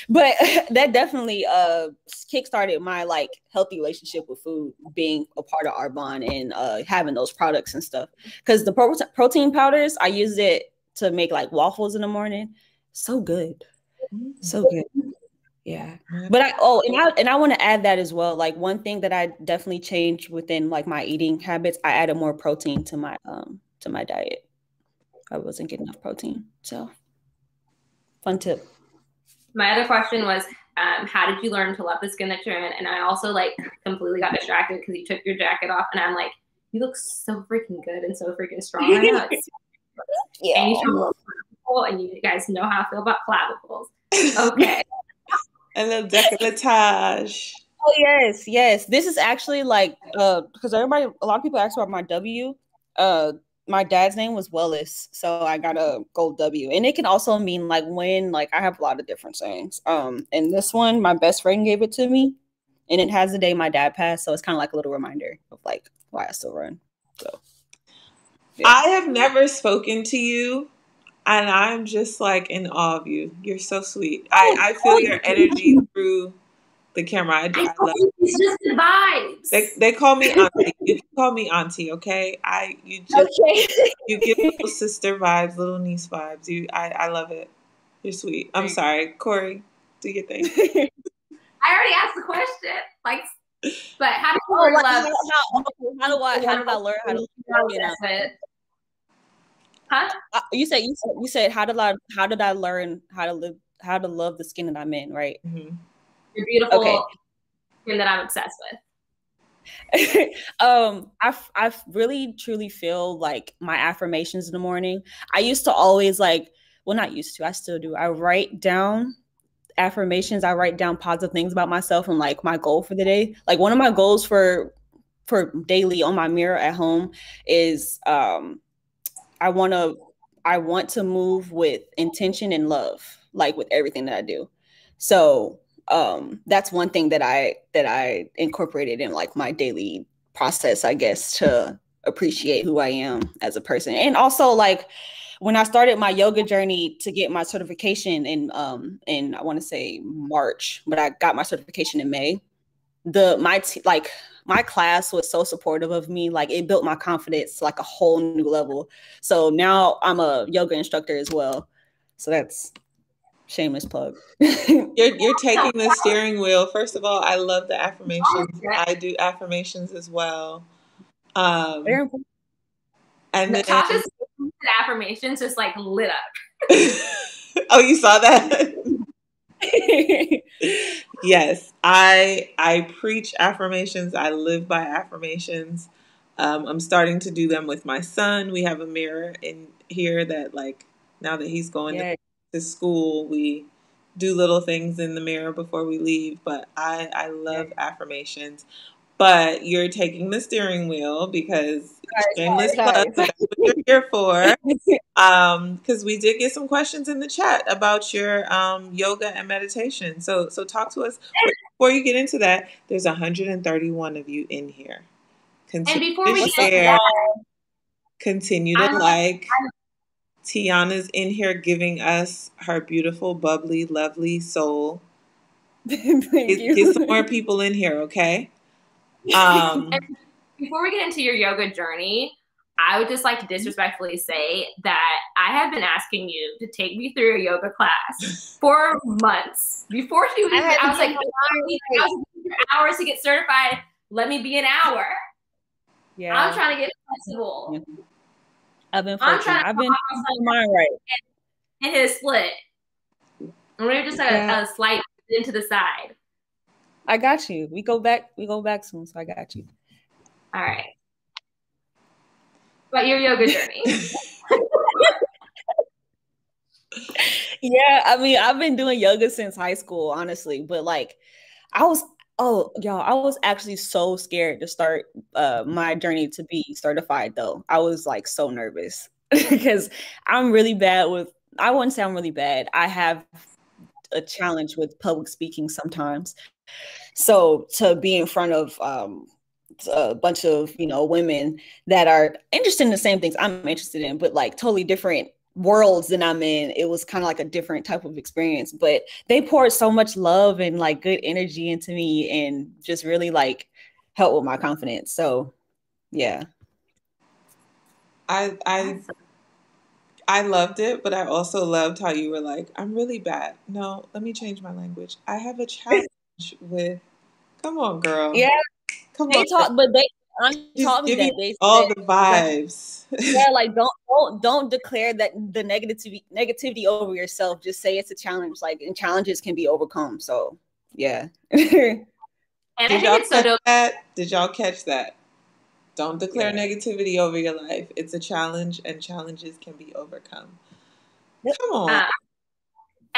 but <laughs> that definitely uh kickstarted my like healthy relationship with food being a part of arbonne and uh having those products and stuff because the pro- protein powders i use it to make like waffles in the morning. So good. So good. Yeah. But I oh and I and I want to add that as well. Like one thing that I definitely changed within like my eating habits, I added more protein to my um to my diet. I wasn't getting enough protein. So fun tip. My other question was um, how did you learn to love the skin that you're in? And I also like completely got distracted because you took your jacket off and I'm like, you look so freaking good and so freaking strong. <laughs> I know it's yeah. And you and you guys know how I feel about clavicles. <laughs> Okay. a little decolletage. Oh yes, yes. This is actually like uh because everybody a lot of people ask about my W. Uh my dad's name was Wellis, so I got a gold W. And it can also mean like when like I have a lot of different sayings. Um and this one my best friend gave it to me and it has the day my dad passed, so it's kind of like a little reminder of like why I still run. So I have never spoken to you, and I'm just like in awe of you. You're so sweet. I, oh, I feel your energy through the camera. I, I, love it's just the vibes. They, they call me <laughs> auntie. You call me auntie, okay? I you just okay. you give little sister vibes, little niece vibes. You I, I love it. You're sweet. I'm sorry, Kori. Do your thing. <laughs> I already asked the question. Like but how do you oh, love? How, how, how, do I how did I learn how to <laughs> you know? Huh? Uh, you said you said you said how did I how did I learn how to live how to love the skin that I'm in, right? Mm-hmm. You're beautiful okay. skin that I'm obsessed with. <laughs> um, I I really truly feel like my affirmations in the morning. I used to always like, well, not used to. I still do. I write down affirmations. I write down positive things about myself and like my goal for the day. Like one of my goals for for daily on my mirror at home is um I want to I want to move with intention and love, like with everything that I do. So um, that's one thing that I that I incorporated in like my daily process, I guess, to appreciate who I am as a person. And also like when I started my yoga journey to get my certification in um in I want to say March, but I got my certification in May. The my like my class was so supportive of me like it built my confidence to like a whole new level. So now I'm a yoga instructor as well. So that's shameless plug. <laughs> you're you're taking the steering wheel. First of all, I love the affirmations. I do affirmations as well. Um, and Natasha's then, affirmations just like lit up. <laughs> oh, you saw that? <laughs> <laughs> yes, I I preach affirmations. I live by affirmations. Um, I'm starting to do them with my son. We have a mirror in here that like now that he's going to to school, we do little things in the mirror before we leave. But I, I love affirmations. But you're taking the steering wheel because shameless plug. That's what you're here for. <laughs> Um, because we did get some questions in the chat about your um yoga and meditation. So so talk to us before you get into that. There's 131 of you in here. Continue and before we share, continue to I'm, like. I'm, Teahna's in here giving us her beautiful, bubbly, lovely soul. <laughs> get, get, some more people in here, okay? <laughs> Um, before we get into your yoga journey, I would just like to disrespectfully say that I have been asking you to take me through a yoga class <laughs> for months before you. Even, I, I was like, I was hours to get certified. Let me be an hour. Yeah, I'm trying to get flexible. Yeah. I've been fortunate. I've been mine right. And his split. Maybe just a, yeah. a slight into the side. I got you. We go back. We go back soon, so I got you. All right. But your yoga <laughs> journey. yeah, I mean, I've been doing yoga since high school, honestly. But like, I was Oh, y'all, I was actually so scared to start uh, my journey to be certified, though. I was like so nervous <laughs> because I'm really bad with, I wouldn't say I'm really bad. I have a challenge with public speaking sometimes. So to be in front of um, a bunch of, you know, women that are interested in the same things I'm interested in, but like totally different worlds that I'm in, it was kind of like a different type of experience. But they poured so much love and like good energy into me and just really like helped with my confidence. So yeah. I I I loved it, but I also loved how you were like, I'm really bad. No, let me change my language. I have a challenge with come on, girl. Yeah. Come they on. Talk, but they taught me that they all the vibes. yeah, like don't don't don't declare that the negativity negativity over yourself. Just say it's a challenge. Like and challenges can be overcome. So yeah. and Did y'all catch so that? Did y'all catch that? Don't declare yeah. negativity over your life. It's a challenge, and challenges can be overcome. Come on. Uh,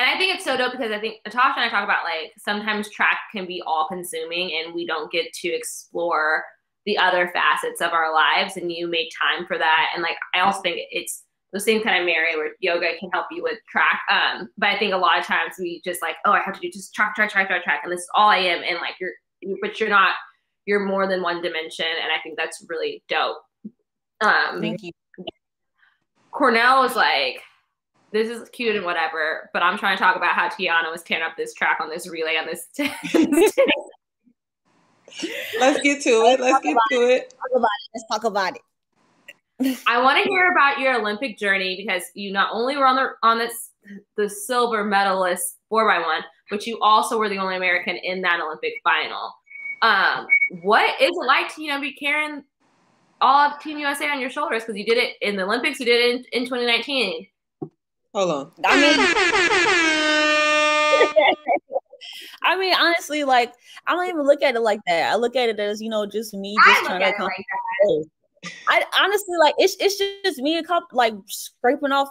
and I think it's so dope because I think Natasha and I talk about like sometimes track can be all consuming and we don't get to explore the other facets of our lives and you make time for that. And like I also think it's the same kind of Mary where yoga can help you with track. Um, but I think a lot of times we just like, oh, I have to do just track, track, track, track, track, and this is all I am. And like you're, but you're not, you're more than one dimension, and I think that's really dope. Um, Thank you. Cornell was like, this is cute and whatever, but I'm trying to talk about how Teahna was tearing up this track on this relay on this. <laughs> Let's get to it. Let's get to it. Talk about it. Let's talk about it. <laughs> I want to hear about your Olympic journey because you not only were on the on this the silver medalist four by one, but you also were the only American in that Olympic final. Um, what is it like to you know be carrying all of Team USA on your shoulders because you did it in the Olympics, you did it in, in 2019. Hold on. I mean, <laughs> <laughs> I mean, honestly, like I don't even look at it like that. I look at it as you know, just me just trying to come. Like I honestly like it's it's just me a couple like scraping off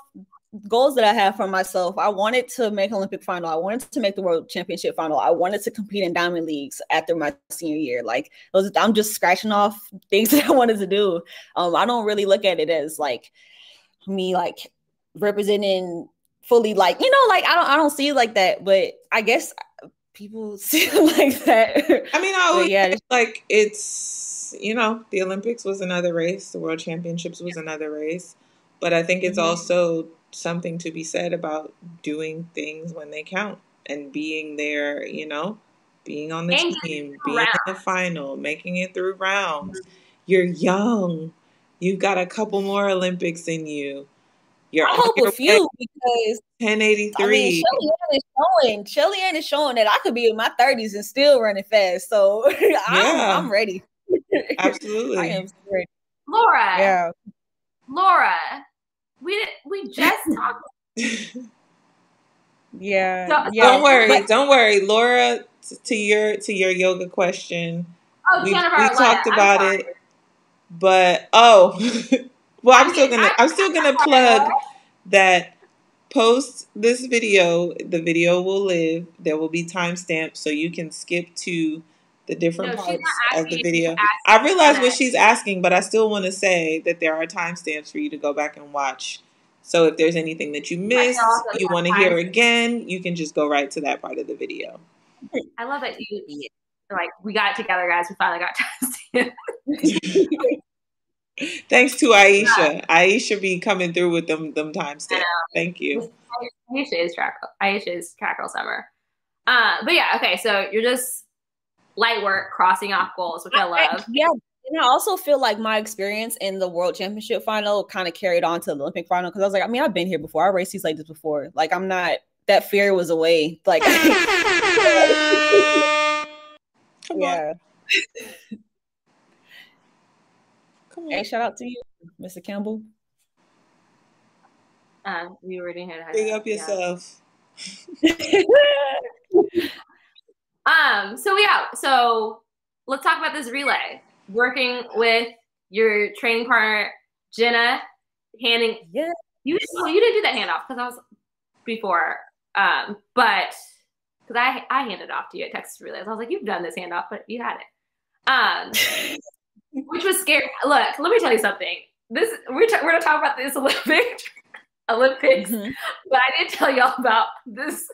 goals that I have for myself. I wanted to make Olympic final. I wanted to make the world championship final. I wanted to compete in diamond leagues after my senior year. Like was, I'm just scratching off <laughs> things that I wanted to do. Um, I don't really look at it as like me like representing fully like you know like I don't I don't see it like that, but I guess people <laughs> see it like that. I mean, I But always yeah, think, like it's you know the Olympics was another race, the World Championships was another race, but I think it's Mhm. also something to be said about doing things when they count and being there. You know, being on the And team, through being in the final, making it through rounds. You're young. You've got a couple more Olympics in you. You're I on hope your a few because 1083. I mean 1083. Shelly Ann is showing Shelly is showing that I could be in my 30s and still running fast. So <laughs> I'm, Yeah. I'm ready. <laughs> Absolutely. I am ready. Laura, Yeah. Laura, we did, we just <laughs> talked. Yeah. So- yeah. Don't worry, But- don't worry, Laura. t- To your to your yoga question, Oh, we, Jennifer we talked about it, but oh, well, I'm still gonna I'm still gonna plug that post this video. The video will live. There will be timestamps, so you can skip to the different No, parts of the video. I realize what she's asking, but I still want to say that there are timestamps for you to go back and watch. So if there's anything that you missed, you want to hear again, you can just go right to that part of the video. I love that you like we got it together, guys. We finally got <laughs> time. <laughs> Thanks to Aisha. Aisha be coming through with them them I timestamps. Thank you. Aisha is track. Aisha is track girl summer. Uh, but yeah, okay. So you're just light work, crossing off goals, which I love. Yeah. And I also feel like my experience in the world championship final kind of carried on to the Olympic final because I was like, I mean, I've been here before. I raced these like this before. Like, I'm not that fear was away. Like, <laughs> Come on. <laughs> yeah. Come Hey, shout out to you, Mr. Campbell. Uh, we already had Big up yeah. yourself. <laughs> Um, so yeah, so let's talk about this relay. Working with your training partner, Jenna, handing yeah. you well, you didn't do that handoff because I was before. Um, but because I I handed off to you at Texas Relays. I was like, you've done this handoff, but you had it. Um, <laughs> which was scary. Look, let me tell you something. This we're ta- we're gonna talk about this Olympic Olympics, Mhm. but I didn't tell y'all about this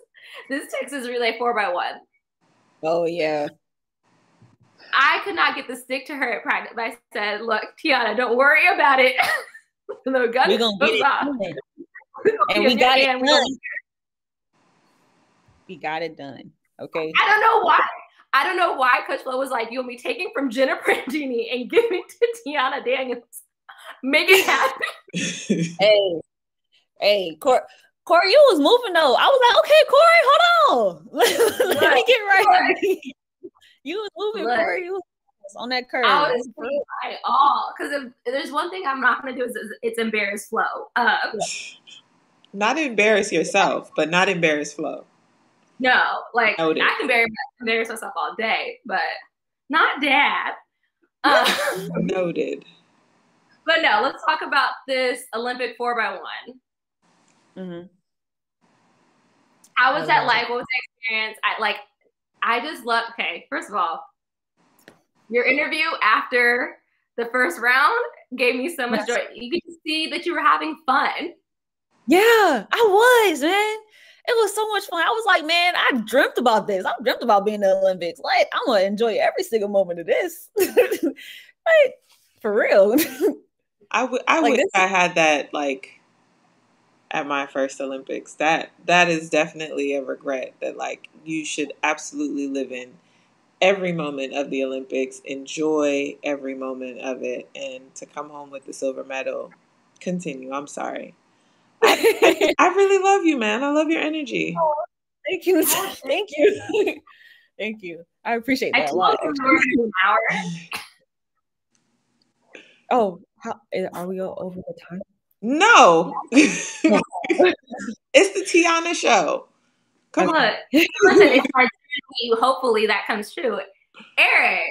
this Texas Relay four x one. Oh yeah. I could not get the stick to her at practice. But I said, "Look, Teahna, don't worry about it. We're gonna get it done. And we got it hand. We're gonna- done. We got it done. Okay. I don't know why. I don't know why Coach Flo was like, "You'll be taking from Jenna <laughs> Prandini and giving to Teahna Daniels. Make it happen." <laughs> Hey, hey, Kori, Kori, you was moving though. I was like, okay, Kori, hold on. <laughs> Let me get right. you was moving, Look. Kori. You was on that curve. I was free by all because if, if there's one thing I'm not going to do is, is it's embarrass Flo. Um, Not embarrass yourself, but not embarrass Flo. No, like Noted. I can embarrass, embarrass myself all day, but not Dad. <laughs> Um, Noted. but no, let's talk about this Olympic four x one. Mhm. How was I that love like? What was the experience? I like. I just love. Okay, first of all, your interview after the first round gave me so much Yes. joy. You could see that you were having fun. Yeah, I was, man. It was so much fun. I was like, man, I dreamt about this. I dreamt about being in the Olympics. Like, I'm gonna enjoy every single moment of this. <laughs> like, for real. <laughs> I would I Like wish this- I had that like at my first Olympics. That that is definitely a regret that like you should absolutely live in every moment of the Olympics, enjoy every moment of it, and to come home with the silver medal. Continue. I'm sorry. I, <laughs> I really love you, man. I love your energy. Thank you. <laughs> Thank you. <laughs> Thank you. I appreciate I that a lot. you we were in an hour. Oh, how eh, are we all over the time? No. it's the Teahna show. Come on. Look, listen, it's my you. Hopefully that comes true. Eric,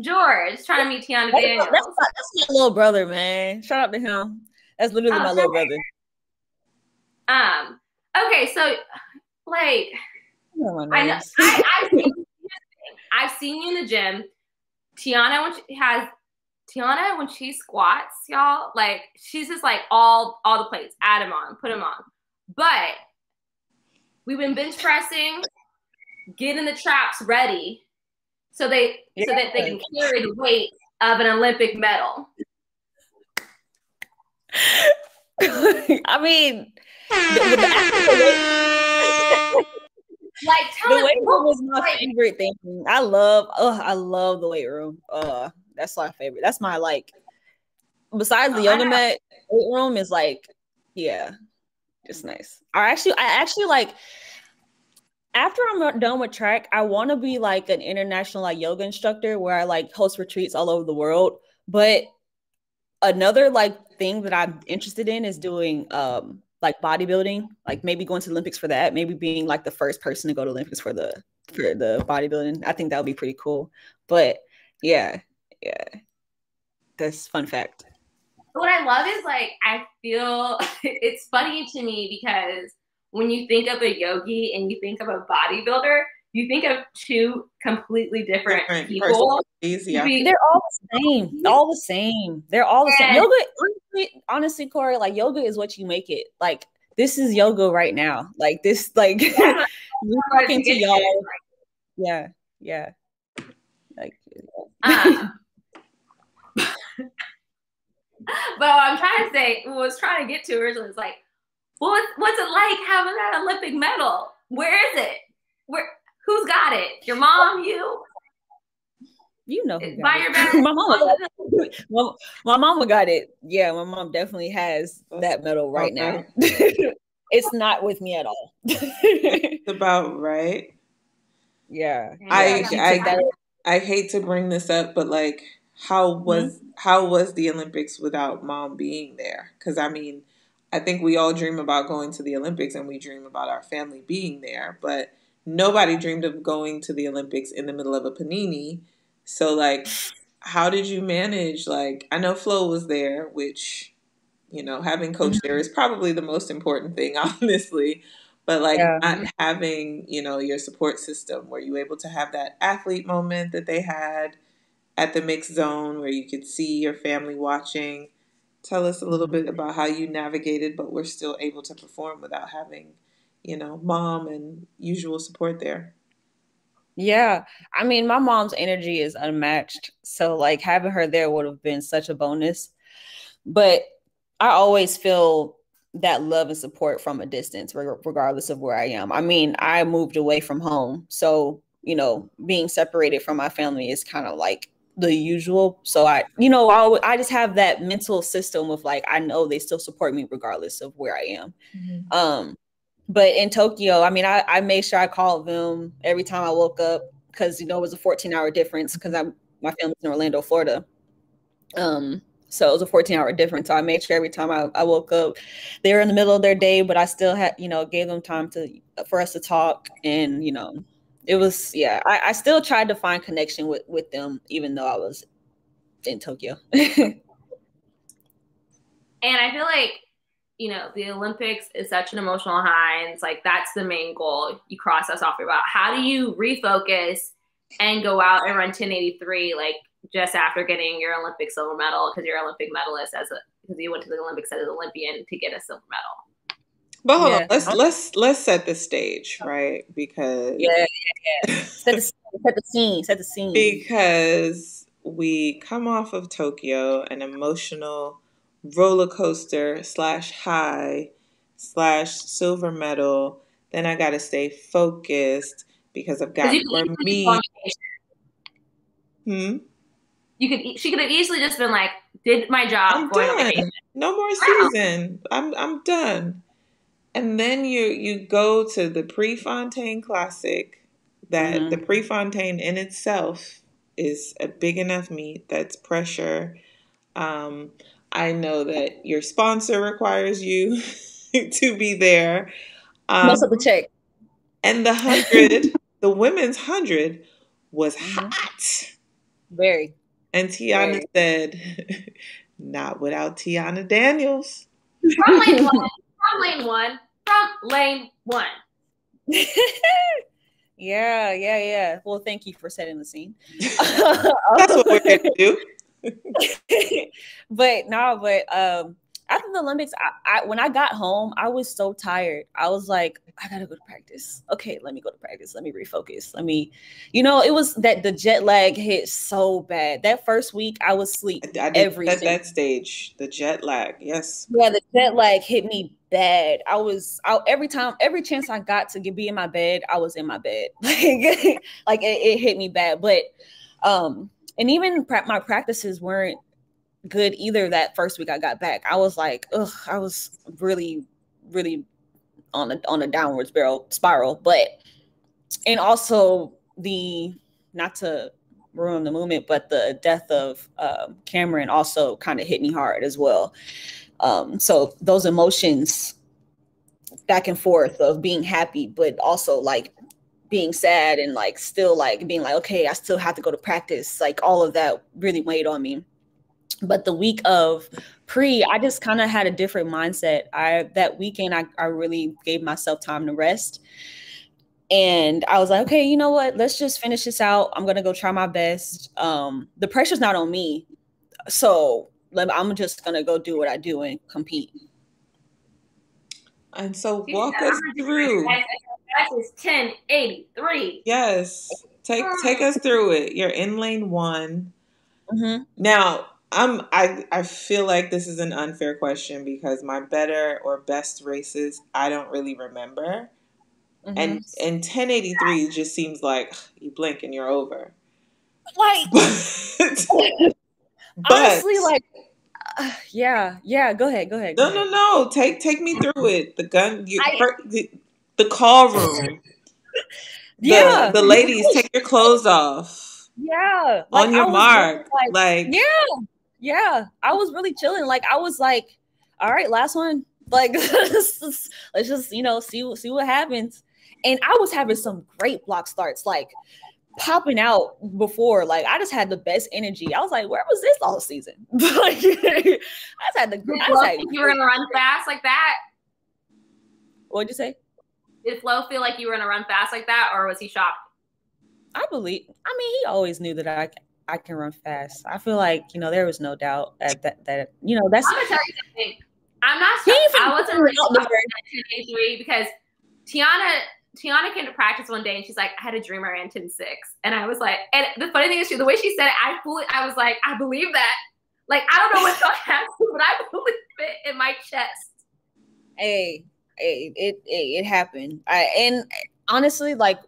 George, trying to meet Teahna That's, Daniels. my, that's, my, that's my little brother, man. Shout out to him. That's literally Oh, my little brother. Um. Okay, so like I know, I, <laughs> I've, seen, I've seen you in the gym. Teahna when she has Teahna when she squats, y'all, like she's just like all all the plates, add them on, put them on. But we've been bench pressing, getting the traps ready, so they so that they can carry the weight of an Olympic medal. <laughs> I mean, the, <laughs> the, like the weight room is my favorite thing. I love, oh, I love the weight room. Uh, that's my favorite. That's my like. Besides the yoga mat, weight room is like, yeah, it's nice. I actually, I actually like. After I'm done with track, I want to be like an international like yoga instructor where I like host retreats all over the world. But another like thing that I'm interested in is doing um like bodybuilding, like maybe going to Olympics for that, maybe being like the first person to go to Olympics for the for the bodybuilding. I think that would be pretty cool. But yeah, yeah. That's fun fact. What I love is like I feel <laughs> it's funny to me because when you think of a yogi and you think of a bodybuilder, you think of two completely different, different people. Yeah. They're all the same. All the same. They're all the same. Yoga, honestly, honestly, Kori, like yoga is what you make it. Like this is yoga right now. Like this, like <laughs> we're talking to y'all. Yeah, yeah. Like um, <laughs> <laughs> but what I'm trying to say, what I was trying to get to originally is like, well, what's it like having that Olympic medal? Where is it? Where Who's got it? Your mom, you? You know who By your <laughs> my mama got my, my mama got it. Yeah, my mom definitely has that medal right okay. now. <laughs> it's not with me at all. <laughs> it's about right. Yeah. I I, I hate to bring this up, but like how was mm-hmm. how was the Olympics without mom being there? Because I mean, I think we all dream about going to the Olympics and we dream about our family being there, but nobody dreamed of going to the Olympics in the middle of a panini. So like how did you manage like I know Flo was there, which you know, having coach mm-hmm. there is probably the most important thing, <laughs> honestly. But like yeah. not having, you know, your support system, were you able to have that athlete moment that they had at the mixed zone where you could see your family watching? Tell us a little bit mm-hmm. about how you navigated, but were still able to perform without having you know, mom and usual support there. Yeah. I mean, my mom's energy is unmatched. So, like, having her there would have been such a bonus. But I always feel that love and support from a distance, regardless of where I am. I mean, I moved away from home. So, you know, being separated from my family is kind of like the usual. So I, you know, I, I just have that mental system of like, I know they still support me regardless of where I am. Mm-hmm. Um, but in Tokyo, I mean, I, I made sure I called them every time I woke up because you know it was a 14 hour difference because I'm my family's in Orlando, Florida. Um, so it was a 14 hour difference. So I made sure every time I, I woke up, they were in the middle of their day, but I still had, you know, gave them time to for us to talk. And, you know, it was yeah, I, I still tried to find connection with with them, even though I was in Tokyo. <laughs> and I feel like you know, the Olympics is such an emotional high, and it's like that's the main goal. You cross us off your about. How do you refocus and go out and run 1083 like just after getting your Olympic silver medal because you're Olympic medalist as a because you went to the Olympics as an Olympian to get a silver medal. But hold yeah. on, let's let's let's set the stage, right? Because yeah, yeah, yeah. set, the, set the scene, set the scene. Because we come off of Tokyo, an emotional roller coaster slash high slash silver medal. Then I got to stay focused because I've got for me. Hmm. You could. She could have easily just been like, "Did my job." I'm done. No more season. I'm I'm done. And then you you go to the Prefontaine Classic. That mm-hmm. the Prefontaine in itself is a big enough meet. That's pressure. Um, I know that your sponsor requires you <laughs> to be there. Um, Most of the check. And the hundred, <laughs> the women's hundred was mm-hmm. hot. Very. And Teahna Very. said, <laughs> not without Teahna Daniels. From lane one. From lane one. From lane one. yeah, yeah, yeah. Well, thank you for setting the scene. That's what we're here to do. <laughs> but no, but um, after the Olympics, I, I, when I got home, I was so tired. I was like, I gotta go to practice. Okay, let me go to practice. Let me refocus. Let me, you know, it was that the jet lag hit so bad. That first week, I was sleep I did, every at that stage. The jet lag, yes. Yeah, the jet lag hit me bad. I was out every time, every chance I got to get be in my bed, I was in my bed. <laughs> Like, <laughs> like it, it hit me bad. But, um, and even my practices weren't good either that first week I got back. I was like, ugh, I was really, really on a on a downward spiral spiral. But and also the not to ruin the movement, but the death of uh, Cameron also kind of hit me hard as well. Um, so those emotions back and forth of being happy, but also like being sad and like still like being like, okay, I still have to go to practice. Like all of that really weighed on me. But the week of pre i just kind of had a different mindset. I that weekend I, I really gave myself time to rest. And i was like okay you know what? Let's just finish this out. I'm gonna go try my best. Um the pressure's not on me. So i'm just gonna go do what i do and compete. And so walk us through that is 1083 yes take take us through it you're in lane one mm-hmm. now I'm I I feel like this is an unfair question because my better or best races I don't really remember. Mm-hmm. And and 1083 just seems like you blink and you're over. Like but, honestly like uh, yeah, yeah, go ahead, go ahead. Go no, ahead. no, no. Take take me through it. The gun you I, per, the, the call room. <laughs> yeah. The, the ladies take your clothes off. Yeah. Like, on your mark. Like, like yeah yeah, I was really chilling. Like I was like, all right, last one. <laughs> Like <laughs> let's just, let's just you know see see what happens. And I was having some great block starts, like popping out before. Like I just had the best energy. I was like, where was this all season? like I just had the. I just had, you were gonna run fast like that. What'd you say? Did Flo feel like you were gonna run fast like that, or was he shocked? I believe. I mean, he always knew that I I can run fast. I feel like you know there was no doubt that that, that you know that's. I'm gonna tell you something. I'm not. Sure. I wasn't really three because Teahna Teahna came to practice one day and she's like, I had a dream I ran 10 6. And I was like, and the funny thing is, she, the way she said it, I fully, I was like, I believe that. Like, I don't know what's <laughs> going to happen, but I believe it in my chest. Hey, it, it, it happened. I, and honestly, like,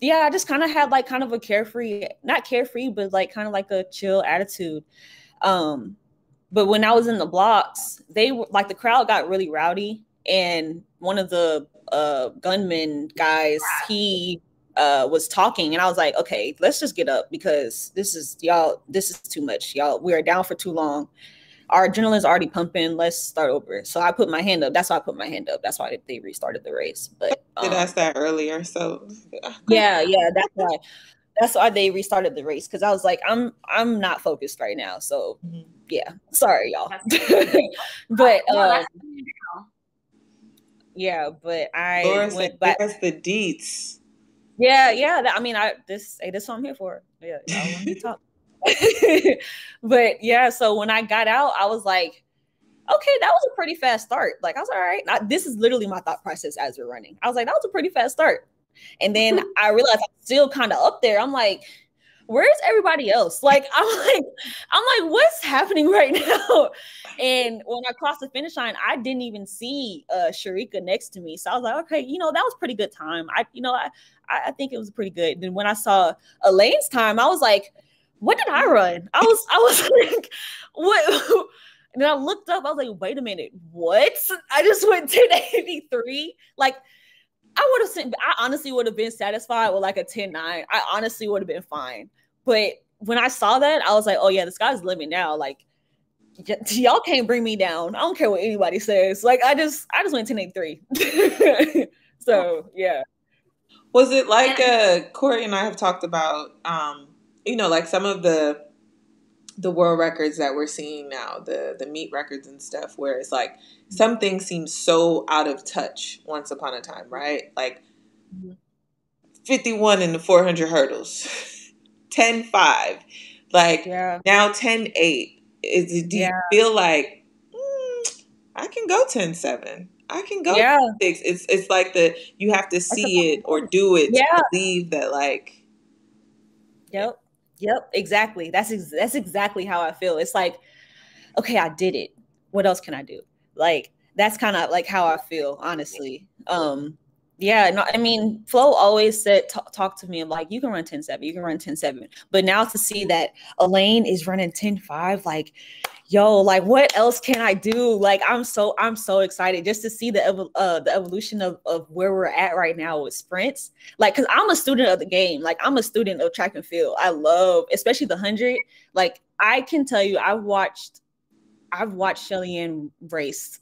yeah, I just kind of had like kind of a carefree, not carefree, but like kind of like a chill attitude. Um, but when I was in the blocks, they were like the crowd got really rowdy, and one of the uh gunman guys, he uh was talking, and I was like, okay, let's just get up because this is y'all, this is too much, y'all. We are down for too long our adrenaline's already pumping. Let's start over. So I put my hand up. That's why I put my hand up. That's why they restarted the race. But um, did ask that earlier. So yeah, yeah, that's why. That's why they restarted the race because I was like, I'm I'm not focused right now. So mm-hmm. yeah, sorry y'all. <laughs> but uh, yeah, but I Laura went back. That's the deets. Yeah, yeah. That, I mean, I this hey, this is what I'm here for. Yeah, y'all want me to <laughs> talk. <laughs> but yeah, so when I got out, I was like, okay, that was a pretty fast start. Like I was all right. I, this is literally my thought process as we're running. I was like, that was a pretty fast start. And then <laughs> I realized I'm still kind of up there. I'm like, where's everybody else? Like <laughs> I'm like, I'm like, what's happening right now? And when I crossed the finish line, I didn't even see uh Shericka next to me. So I was like, okay, you know, that was pretty good time. I, you know, I I think it was pretty good. Then when I saw Elaine's time, I was like, what did I run? I was I was <laughs> like, what? <laughs> And then I looked up, I was like, wait a minute, what? I just went 1083. Like, I would have sent, I honestly would have been satisfied with like a 10 9. I honestly would have been fine. But when I saw that, I was like, oh yeah, the sky's the limit now. Like, y- <laughs> y'all can't bring me down. I don't care what anybody says. Like, I just, I just went 1083. so yeah. Was it like uh Kori and I have talked about um you know, like some of the the world records that we're seeing now, the the meet records and stuff, where it's like some things seem so out of touch once upon a time, right? Like 51 in the 400 hurdles, <laughs> 10 5, like yeah. now 10 8. Is, do yeah. you feel like mm, I can go 10 7. I can go Yeah. six. It's it's like the you have to see it or do it Yeah. to believe that like Yep. Yep. Exactly. That's ex- that's exactly how I feel. It's like, okay, I did it. What else can I do? Like that's kind of like how I feel, honestly. Um, yeah, no, I mean, Flo always said talk, talk to me like you can run 10-7, you can run 10-7. But now to see that Elaine is running 10-5, like, yo, like what else can I do? Like I'm so I'm so excited just to see the uh the evolution of, of where we're at right now with sprints. Like because i'm a student of the game. Like i'm a student of track and field. I love especially the 100 like i can tell you i've watched i've watched shelly race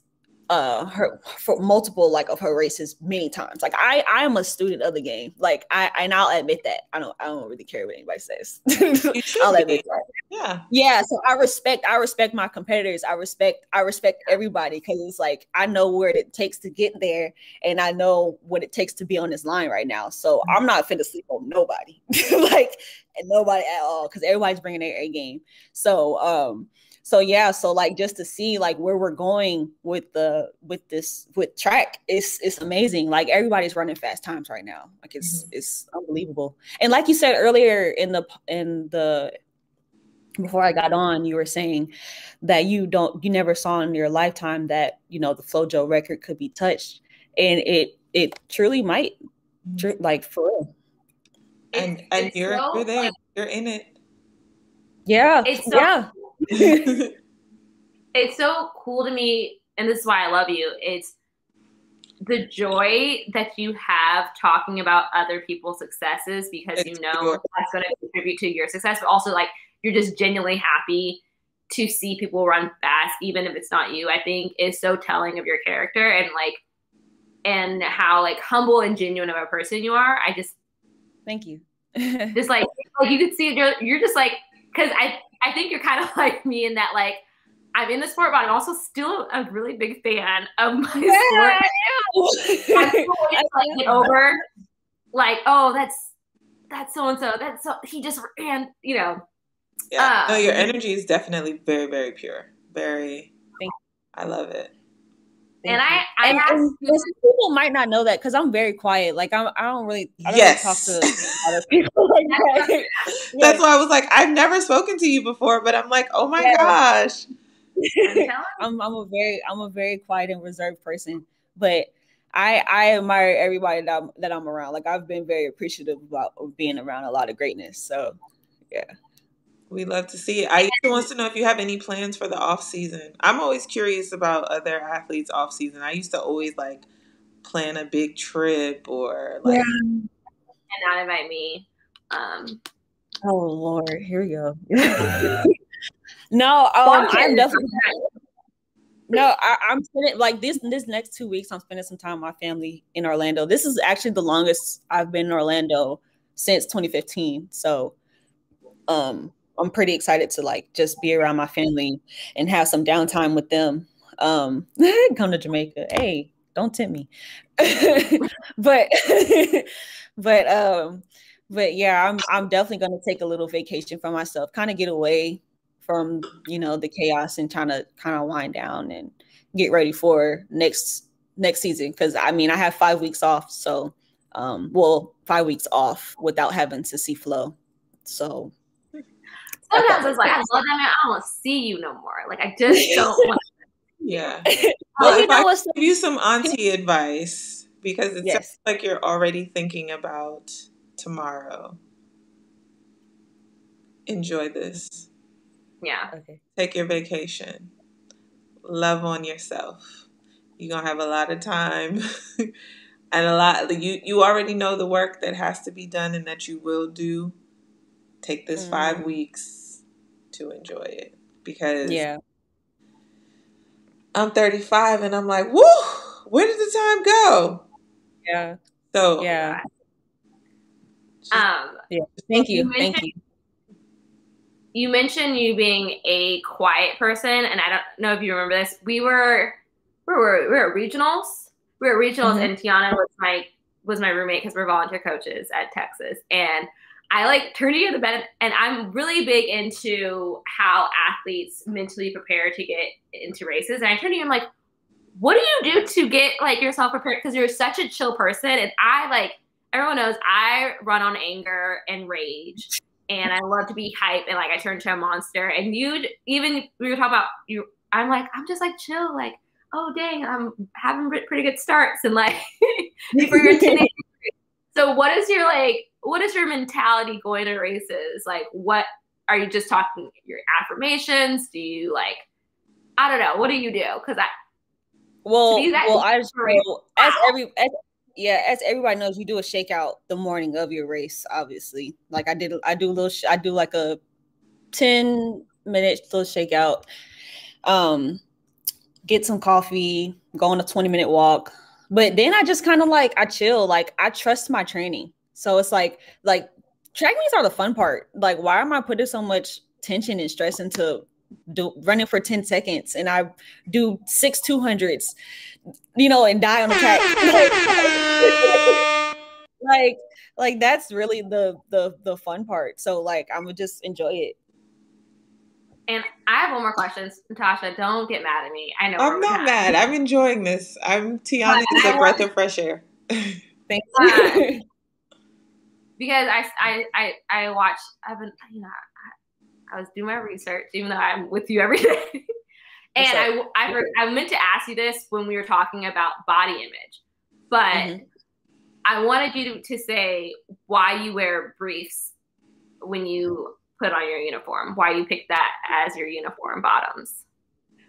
uh her for multiple like of her races many times. Like i i am a student of the game. Like i and i'll admit that. I don't i don't really care what anybody says. <laughs> I'll admit that. Yeah. yeah so i respect i respect my competitors. I respect i respect everybody because it's like i know where it takes to get there and i know what it takes to be on this line right now. So i'm not finna sleep on nobody. <laughs> Like and nobody at all because everybody's bringing their a game. So um so yeah so like just to see like where we're going with the with this with track it's it's amazing. Like everybody's running fast times right now. Like it's mm-hmm. it's unbelievable. And like you said earlier in the in the before I got on, you were saying that you don't, you never saw in your lifetime that you know the FloJo record could be touched, and it it truly might, mm-hmm. tru- like for real. And and it's you're so, you're there. like, You're in it. Yeah, It's so- yeah, <laughs> it's so cool to me, and this is why I love you. It's the joy that you have talking about other people's successes because you know pure. that's going to contribute to your success, but also like you're just genuinely happy to see people run fast, even if it's not you. I think is so telling of your character and like and how like humble and genuine of a person you are. I just thank you. <laughs> just like like you could see you're, you're just like because I I think you're kind of <laughs> like me in that like I'm in the sport, but I'm also still a really big fan of my sport. I still wait to, like, <laughs> get over like oh that's that's so and so that's so he just ran you know Yeah. no, your Um, energy is definitely very, very pure. Very Thank I love it. And I I and, asked and you- people might not know that because I'm very quiet. Like I'm, I don't really, I don't Yes. really talk to <laughs> other people like that. <laughs> That's why I was like, I've never spoken to you before, but I'm like, oh my Yeah. gosh. I'm <laughs> I'm I'm a very I'm a very quiet and reserved person, but I I admire everybody that I'm, that I'm around. Like I've been very appreciative about being around a lot of greatness. So We love to see it. Aisha wants to know if you have any plans for the off season. I'm always curious about other athletes off season. I used to always like plan a big trip or like and not invite me um oh Lord, here we go. <laughs> no, um, I'm definitely no. I, I'm spending like this this next two weeks. I'm spending some time with my family in Orlando. This is actually the longest I've been in Orlando since 2015. So, um, I'm pretty excited to like just be around my family and have some downtime with them. Um, <laughs> come to Jamaica. Hey, don't tempt me. <laughs> but <laughs> but um but yeah, I'm I'm definitely gonna take a little vacation for myself, kind of get away from you know the chaos and trying to kind of wind down and get ready for next next season. Cause I mean I have five weeks off, so um well five weeks off without having to see Flo. So sometimes it's like I love that man I don't see you no more like I just <laughs> don't want yeah. <laughs> well, Well, you if know I what's give you some auntie advice because it Yes. sounds like you're already thinking about tomorrow. Enjoy this. yeah okay. Take your vacation. Love on yourself. You're gonna have a lot of time <laughs> and a lot you you already know the work that has to be done and that you will do. Take this five Mhm. weeks to enjoy it. Because Yeah. I'm 35 and I'm like, woo, where did the time go? Yeah. So Yeah. um Thank You you. Thank you. you mentioned you being a quiet person, and I don't know if you remember this. We were we were we were at regionals. We were at regionals, Mhm. and Teahna was my was my roommate because we're volunteer coaches at Texas, and I like turned to you the bed, and I'm really big into how athletes mentally prepare to get into races. And I turned to you, I'm like, what do you do to get like yourself prepared? Because you're such a chill person, and I like everyone knows I run on anger and rage, and I love to be hype and like I turn into a monster. And you even we were talking about you. I'm like I'm just like chill, like oh dang, I'm having pretty good starts and like <laughs> for your <laughs> teenage. so what is your like? What is your mentality going to races? Like what are you just talking your affirmations? Do you like? I don't know. What do you do? Because I well, well, I just well, as every as, yeah, as everybody knows, you do a shakeout the morning of your race. Obviously, like I did, I do a little, I do like a ten minute little shakeout. Um, get some coffee, go on a twenty minute walk, but then I just kind of like I chill. Like I trust my training, so it's like like track meets are the fun part. Like, why am I putting so much tension and stress into do running for 10 seconds and I do six 200s, you know, and die on the track. <laughs> like, like that's really the the the fun part. So like I'm gonna just enjoy it. And I have one more question, Natasha. Don't get mad at me. I know I'm not mad. I'm enjoying this. I'm Teahna is a breath of fresh air. <laughs> Thank you. <laughs> because I I I I watch. I've been you know I was doing my research, even though I'm with you every <laughs> day. and I, I, heard, I meant to ask you this when we were talking about body image, but mm-hmm. I wanted you to, to say why you wear briefs when you put on your uniform, why you pick that as your uniform bottoms.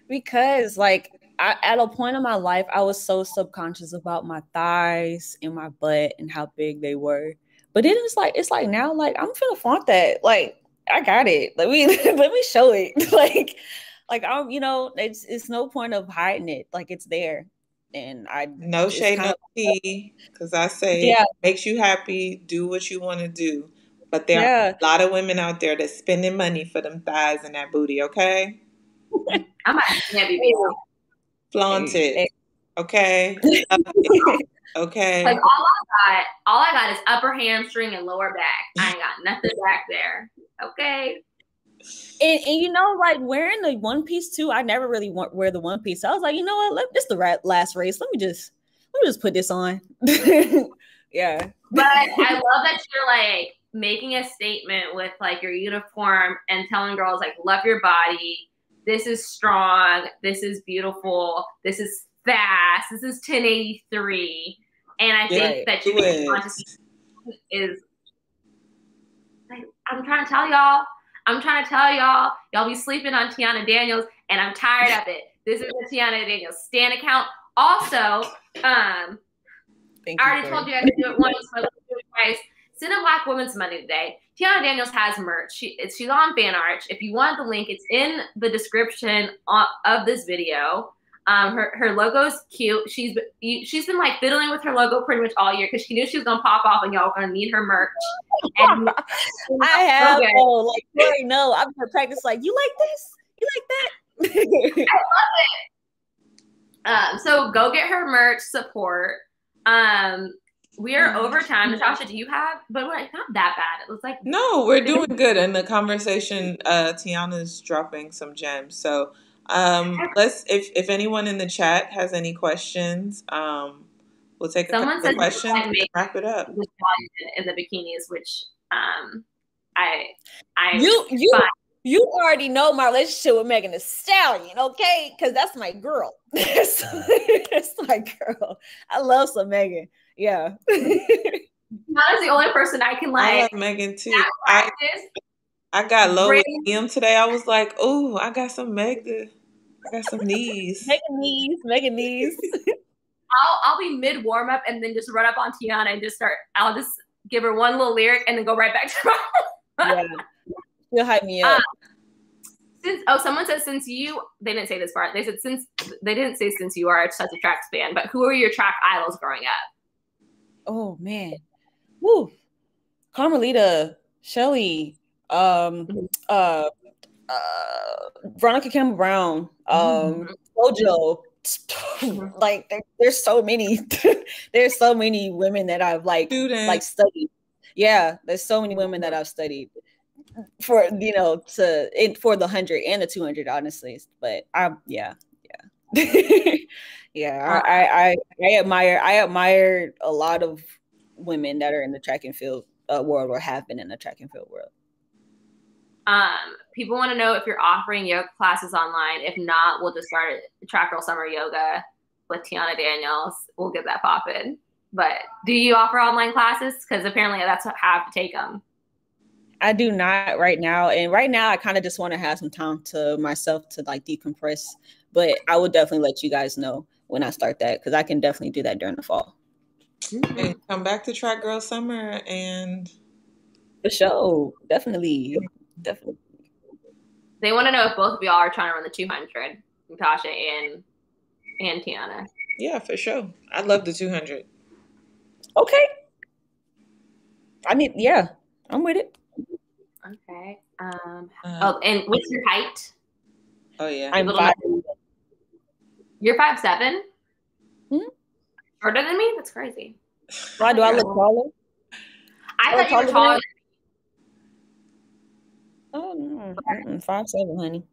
Because, like, I, at a point in my life, I was so subconscious about my thighs and my butt and how big they were. But then it's like, it's like now, like, I'm gonna flaunt that. Like, I got it. Let me <laughs> let me show it. <laughs> like like I'm, you know, it's it's no point of hiding it. Like it's there. And I no shade, no tea. Because I say yeah. makes you happy, do what you want to do. But there yeah. are a lot of women out there that's spending money for them thighs and that booty, okay? <laughs> I'm a heavy Flaunt it. Okay. Okay. Like all I got, all I got is upper hamstring and lower back. I ain't got nothing back there. Okay. And, and you know, like wearing the one piece too, I never really want wear the one piece. So I was like, you know what? Let this the last race. Let me just let me just put this on. <laughs> yeah. But I love that you're like making a statement with like your uniform and telling girls like love your body. This is strong. This is beautiful. This is fast. This is 1083. And I think right. that you is I'm trying to tell y'all. I'm trying to tell y'all. Y'all be sleeping on Teahna Daniels, and I'm tired of it. This is the Teahna Daniels stand account. Also, um, Thank I already told you I could do it once, but do it twice. Send a Black Women's Money today. Teahna Daniels has merch. She, she's on Fan Arch. If you want the link, it's in the description of this video. Um, her her logo's cute. She's she's been like fiddling with her logo pretty much all year because she knew she was gonna pop off and y'all were gonna need her merch. <laughs> And I have okay. oh, like Kori, no, I'm gonna practice like you like this, you like that. <laughs> I love it. Um, so go get her merch support. Um, we are over time. Natasha, do you have? But like not that bad. It was like no, we're doing good. In the conversation, uh, Teahna's dropping some gems. So um, let's if if anyone in the chat has any questions, um, we'll take a Someone couple of questions and wrap it up. In the bikinis, which um, I I you you fine. you already know my relationship with Megan Thee Stallion, okay? Because that's my girl. <laughs> it's my girl. I love some Megan. Yeah. <laughs> Not the only person I can like. I love Megan too. I, I got low with him today. I was like, oh, I got some Megan. I got some knees. Megan knees. Megan knees. <laughs> I'll I'll be mid warm up and then just run up on Teahna and just start. I'll just give her one little lyric and then go right back to my. <laughs> yeah, you'll hype me up. Um, since oh, someone said since you they didn't say this part. They said since they didn't say since you are such a track fan, but who are your track idols growing up? Oh man, woo, Carmelita, Shelly, um, mm-hmm. uh, uh, Veronica Campbell Brown, um, Sojo. Mm-hmm. <laughs> like there, there's so many, <laughs> there's so many women that I've like Student. like studied. Yeah, there's so many women that I've studied for you know to in, for the hundred and the two hundred honestly. But I'm yeah, yeah. <laughs> yeah, I, I, I I admire I admire a lot of women that are in the track and field uh, world or have been in the track and field world. Um, people want to know if you're offering yoga classes online. If not, we'll just start Track Girl Summer Yoga with Teahna Daniels. We'll get that popping. But do you offer online classes? Because apparently that's how I have to take them. I do not right now. And right now, I kind of just want to have some time to myself to like decompress. But I will definitely let you guys know when I start that because I can definitely do that during the fall. And come back to Track Girl Summer and The show, definitely, definitely. They want to know if both of y'all are trying to run the 200, Natasha and and Teahna. yeah, for sure. I love the 200. Okay. I mean, yeah, I'm with it. Okay. Um. Uh, Oh, and what's your height? oh yeah. I'm Little five. You're five seven. Hmm? Shorter than me? That's crazy. Why do I look taller? I Oh, thought you were taller than taller. me? Oh, no. Mm-mm, five seven, honey.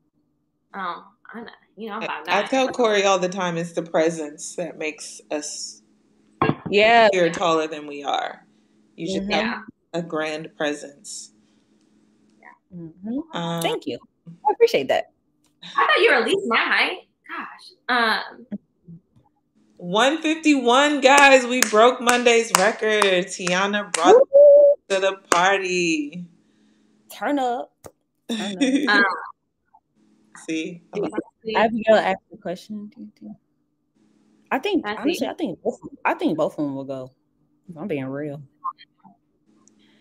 Oh, I know. You know, I'm I, five I nine. tell Kori all the time it's the presence that makes us Yeah, appear taller than we are. You should Mhm. have Yeah. a grand presence. Mhm. Um, Thank you. I appreciate that. I thought you were at least my height. Gosh. Um. 151 guys, we broke Monday's record. Teahna brought Woo! to the party. Turn up. Turn <laughs> up. um See, Abigail asked the question. I think I see. honestly, I think both, I think both of them will go. If I'm being real.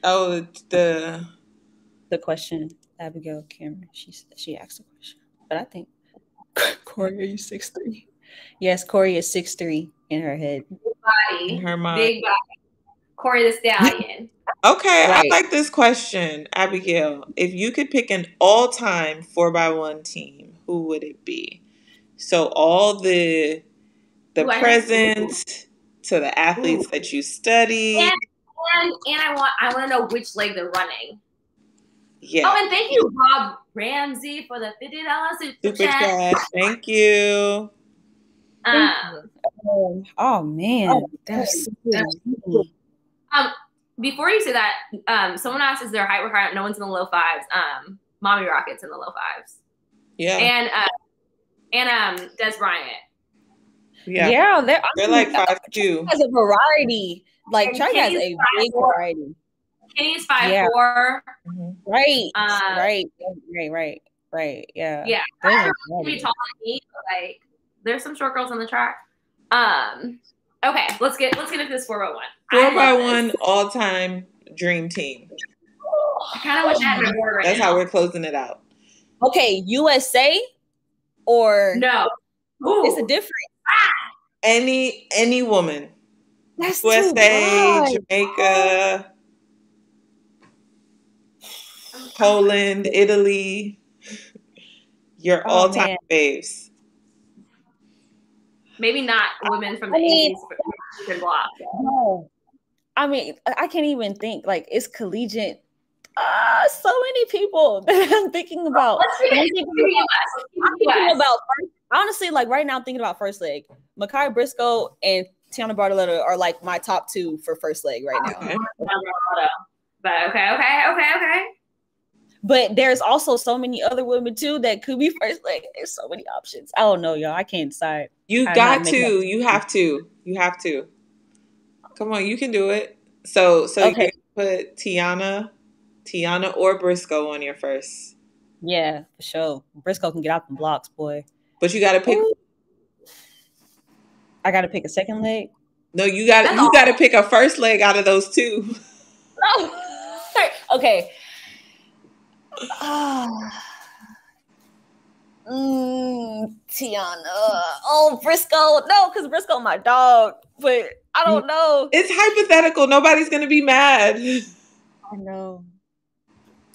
oh the The question, Abigail Cameron, she she asked the question, but I think <laughs> Kori, are you six three? Yes, Kori is six three in her head. in body, her mind. big body. Kori the Stallion. Okay, Right. I like this question, Abigail. If you could pick an all-time four by one team, who would it be? So all the the Ooh, I- present to the athletes that you study. And and and I want I want to know which leg they're running. Yeah. Oh, and thank you, Rob Ramsey, for the fifty dollars super, Super chat. chat. Thank you. Um, Oh, oh man, that's so good. um, before you say that, um, someone asked, "Is there a height requirement?" No one's in the low fives. Um, Mommy Rockets in the low fives, Yeah. and uh, and um, Des Bryant. yeah. yeah, they're, They're mean, like five two. has a variety. Like And Track has a Kenny's big five- variety. Kenny's five Yeah. four. Mhm. Right, Uh, right, right, right, right. Yeah. Yeah, There's a Maybe variety. taller than me, but like there's some short girls on the track. Um, okay, let's get let's get into this four by one. Four by one all time dream team. I kind of wish I had my board right That's now. how we're closing it out. Okay, USA or No, Ooh. it's a different. Ah! Any any woman. That's too USA. Jamaica, Poland, Italy. Your Oh, all time man. faves. Maybe not women from the I mean- 80s but block. No. I mean, I can't even think. Like, it's collegiate. Ah, so many people <laughs> that I'm thinking about. I'm thinking about. I'm thinking about first, honestly, like right now, I'm thinking about first leg. Mikiah Brisco and Tianna Bartoletta are like my top two for first leg right now. Okay. But okay, okay, okay, okay. But there's also so many other women too that could be first leg. There's so many options. I don't know, y'all. I can't decide. You I'm got to. You have to. You have to. Come on, you can do it. So so Okay. you can put Tiana, Tiana or Brisco on your first. Yeah, for sure. Brisco can get out the blocks, boy. But you gotta pick Ooh. I got to pick a second leg. no, you gotta That's you all. gotta pick a first leg out of those two. <laughs> okay. Ah. Mm, Tiana. Oh, Brisco. No, because Brisco my dog. But I don't know. It's hypothetical. Nobody's gonna be mad. I know.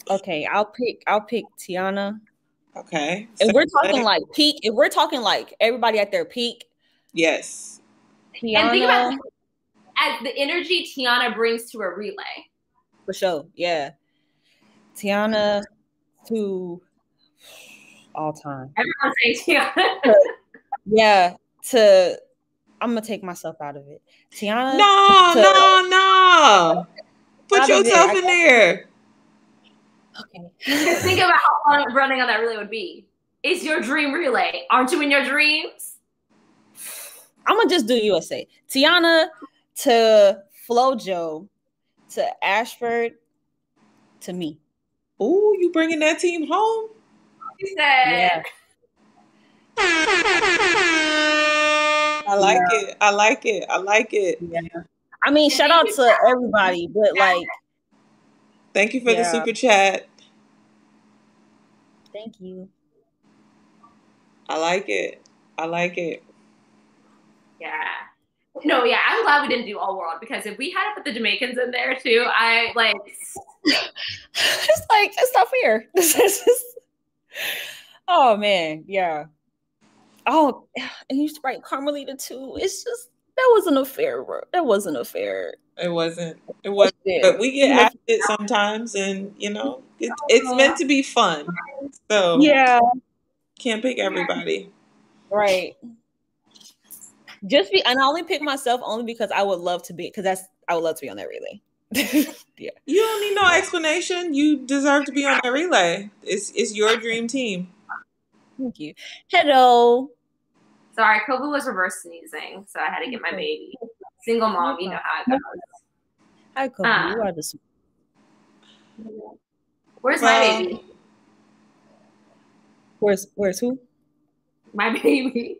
Okay, I'll pick I'll pick Tiana. Okay. If we're talking like peak, if we're talking like everybody at their peak, Yes. Tiana And think about as the energy Tiana brings to a relay. for sure. Yeah. Tiana to all time. Everyone's saying Tiana. <laughs> Yeah, to I'm gonna take myself out of it. Tiana. No, to- no, no. Put Out of it, yourself in there. Okay. Just <laughs> think about how fun running on that relay would be. It's your dream relay. Aren't you in your dreams? I'm gonna just do USA. Tiana to Flojo to Ashford to me. Ooh, you bringing that team home? She said, Yeah. I like it. I like it. I like it. Yeah. I mean, shout out to everybody, but like, Thank you for the super chat. thank you. I like it. I like it. yeah. No, yeah, I'm glad we didn't do all world because if we had to put the Jamaicans in there too, I like <laughs> it's like it's not fair. <laughs> This is just- oh man, yeah. Oh, and you used to write Carmelita too. It's just that wasn't a fair. word. That wasn't a fair. It wasn't. It wasn't. Yeah. But we get after it sometimes, and you know, it, it's meant to be fun. So Yeah, can't pick everybody. right. Just be, and I only pick myself only because I would love to be, because that's I would love to be on that relay. <laughs> yeah, You don't need no explanation. You deserve to be on that relay. It's it's your dream team. thank you. Hello. sorry, Kobe was reverse sneezing, so I had to get my baby. Single mom, you know how it goes. Hi, Kobe. Ah. You are the Where's Well- my baby? Where's Where's who? My <laughs> baby.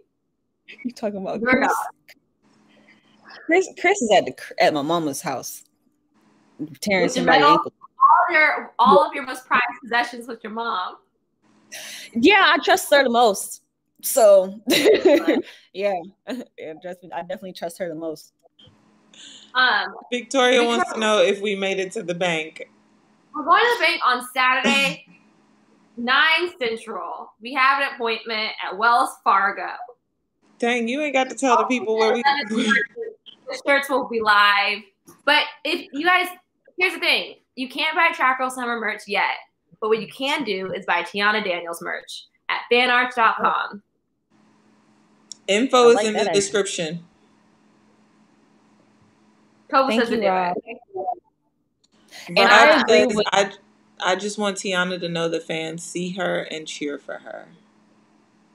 <laughs> You talking about Your Chris? Chris, Chris is at the at my mama's house, tearing With your somebody's medal? ankle. All your all of your most prized possessions with your mom. Yeah, I trust her the most. So <laughs> yeah, <laughs> yeah, trust me, I definitely trust her the most. Um, Victoria Victoria- wants to know if we made it to the bank. we're going to the bank on Saturday, <clears throat> nine central. We have an appointment at Wells Fargo. Dang, you ain't got to tell the oh, people where we. <laughs> The shirts will be live. But if you guys, here's the thing: you can't buy Track Girl Summer merch yet. But what you can do is buy Teahna Daniels merch at fanarts.com. Info is like in the idea. description. Kobe Thank says to you, do Rob. it. And I I, agree with- I, I just want Teahna to know the fans see her and cheer for her.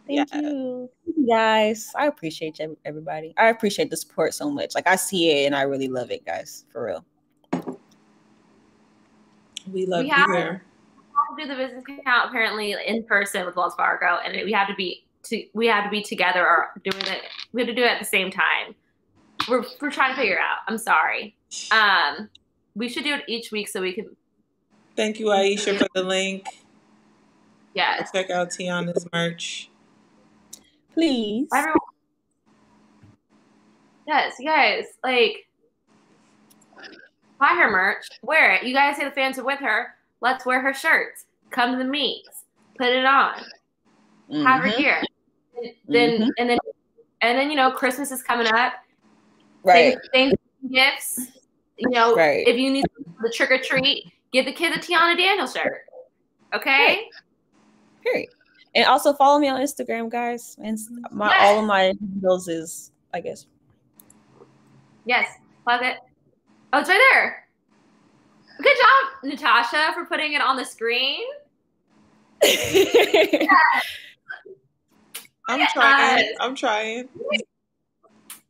Thank Yeah. you. You, guys. I appreciate you, everybody. I appreciate the support so much. Like I see it and I really love it, guys. For real. We love We you have- here. have to do the business account apparently in person with Wells Fargo, and we have to be to we have to be together or doing it. We have to do it at the same time. We're we're trying to figure out. I'm sorry. Um, we should do it each week so we can. Thank you, Aisha, for the link. Yes, Check out Teahna's merch. Please. everyone. Yes, you guys like buy her merch, wear it. You guys say the fans are with her. Let's wear her shirts. Come to the meets. Put it on. have her Mhm. here. Then Mhm. and then and then you know Christmas is coming up. Right. Thank, thank gifts. You know, Right. if you need the trick or treat, give the kid a Teahna Daniel shirt. Okay. Period. And also follow me on Instagram, guys. And my Yes. all of my handles is, I guess. Yes. Plug it. Oh, it's right there. Good job, Natasha, for putting it on the screen. <laughs> I'm trying. I'm trying.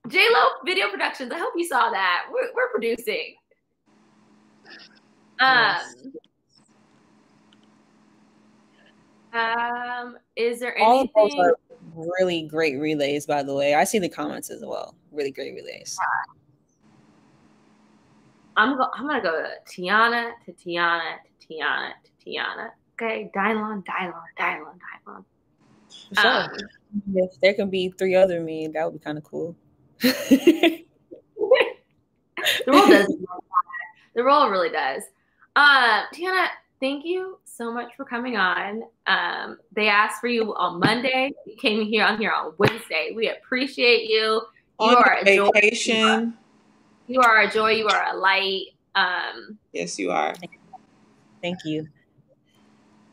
J Lo Video Productions. I hope you saw that. We're, we're producing. Um. Um. Is there all of those anything? are really great relays, by the way. I see the comments as well. Really great relays. I'm go- I'm gonna go to Teahna to Teahna to Teahna to Teahna. Okay, Dylon, Dylon, Dylon, Dylon. Sure. Um, if there can be three other me, that would be kind of cool. <laughs> the role does. <laughs> the role really does. Um, Teahna, thank you so much for coming on. Um, they asked for you on Monday. You came here on here on Wednesday. We appreciate you. You On are a joy. vacation. You are a joy. You are a light. Um, Yes, you are. Thank you.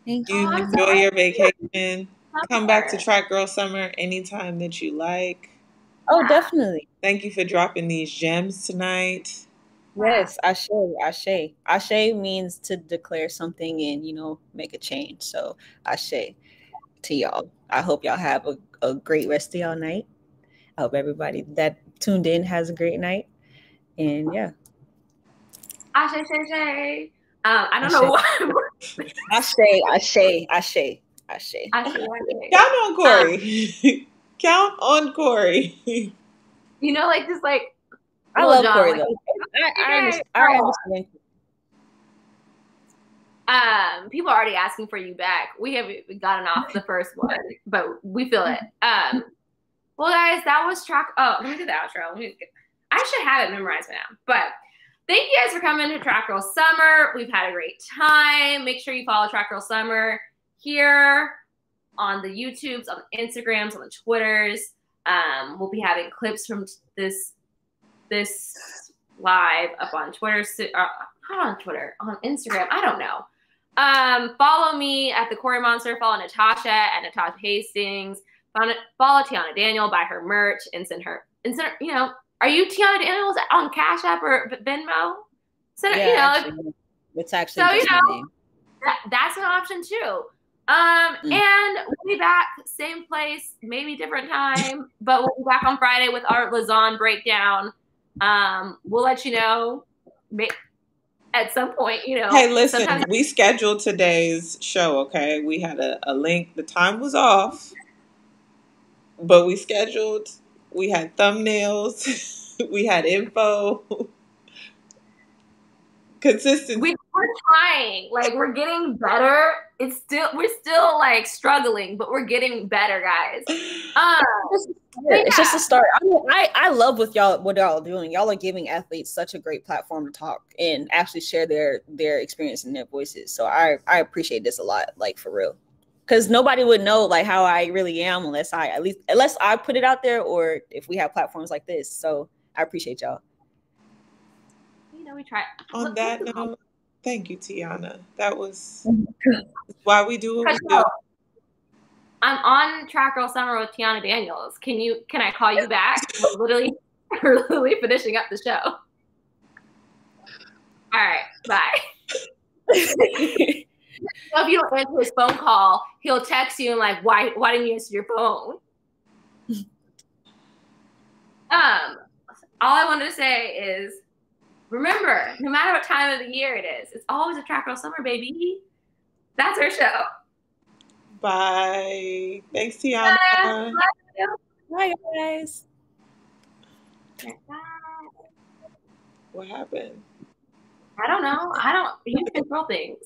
Thank You you. I'm enjoy your vacation. come back to Track Girl Summer anytime that you like. Oh, definitely. Thank you for dropping these gems tonight. Yes, ashe, ashe. Ashe means to declare something and you know make a change. So ashe to y'all. I hope y'all have a, a great rest of y'all night. I hope everybody that tuned in has a great night. And yeah. Ashe, ashe, ashe. Um, I don't know why. <laughs> ashe, ashe, ashe, ashe. Count on Kori. <laughs> Count on Kori. <laughs> You know, like just like I love John, Kori like, though. I, I, understand, I understand. Um, people are already asking for you back. We haven't gotten off the first one, but we feel it. Um, well, guys, that was track. Oh, let me do the outro. Get, I should have it memorized by now. But thank you guys for coming to Track Girl Summer. We've had a great time. Make sure you follow Track Girl Summer here on the YouTubes, on the Instagrams, on the Twitters. Um, we'll be having clips from this this live up on Twitter, uh, not on Twitter, on Instagram. I don't know. Um, follow me at the Kori Monster. Follow Natasha at Natasha Hastings. Follow, follow Teahna Daniel. Buy her merch and send her. And send her. You know, are you Teahna Daniels on Cash App or Venmo? Send her. Yeah, you know, actually, it's actually so you know that, that's an option too. Um, mm. and we'll be back, same place, maybe different time, but we'll be back on Friday with our Lausanne breakdown. Um, we'll let you know at some point, you know. Hey, listen, we scheduled today's show, okay? We had a, a link, the time was off, but we scheduled, we had thumbnails, <laughs> we had info. <laughs> Consistency. We, we're trying. Like we're getting better. It's still we're still like struggling, but we're getting better, guys. <laughs> Um, it's just a start. I mean, I, I love what y'all what y'all are doing. Y'all are giving athletes such a great platform to talk and actually share their their experience and their voices. So I I appreciate this a lot, like for real. Because nobody would know like how I really am unless I at least unless I put it out there or if we have platforms like this. So I appreciate y'all. You know, we try. On that note, thank you, Teahna. That was oh why we do what we do. I'm on Track Girl Summer with Teahna Daniels. Can you? Can I call you back? we're literally, <laughs> we're literally finishing up the show. All right, bye. so <laughs> if you don't answer his phone call, he'll text you and like, why? Why didn't you answer your phone? um, all I wanted to say is, remember, no matter what time of the year it is, it's always a Track Girl Summer, baby. That's our show. Bye. Thanks, Teahna. Bye, Bye guys. Bye. What happened? I don't know. I don't. You control things.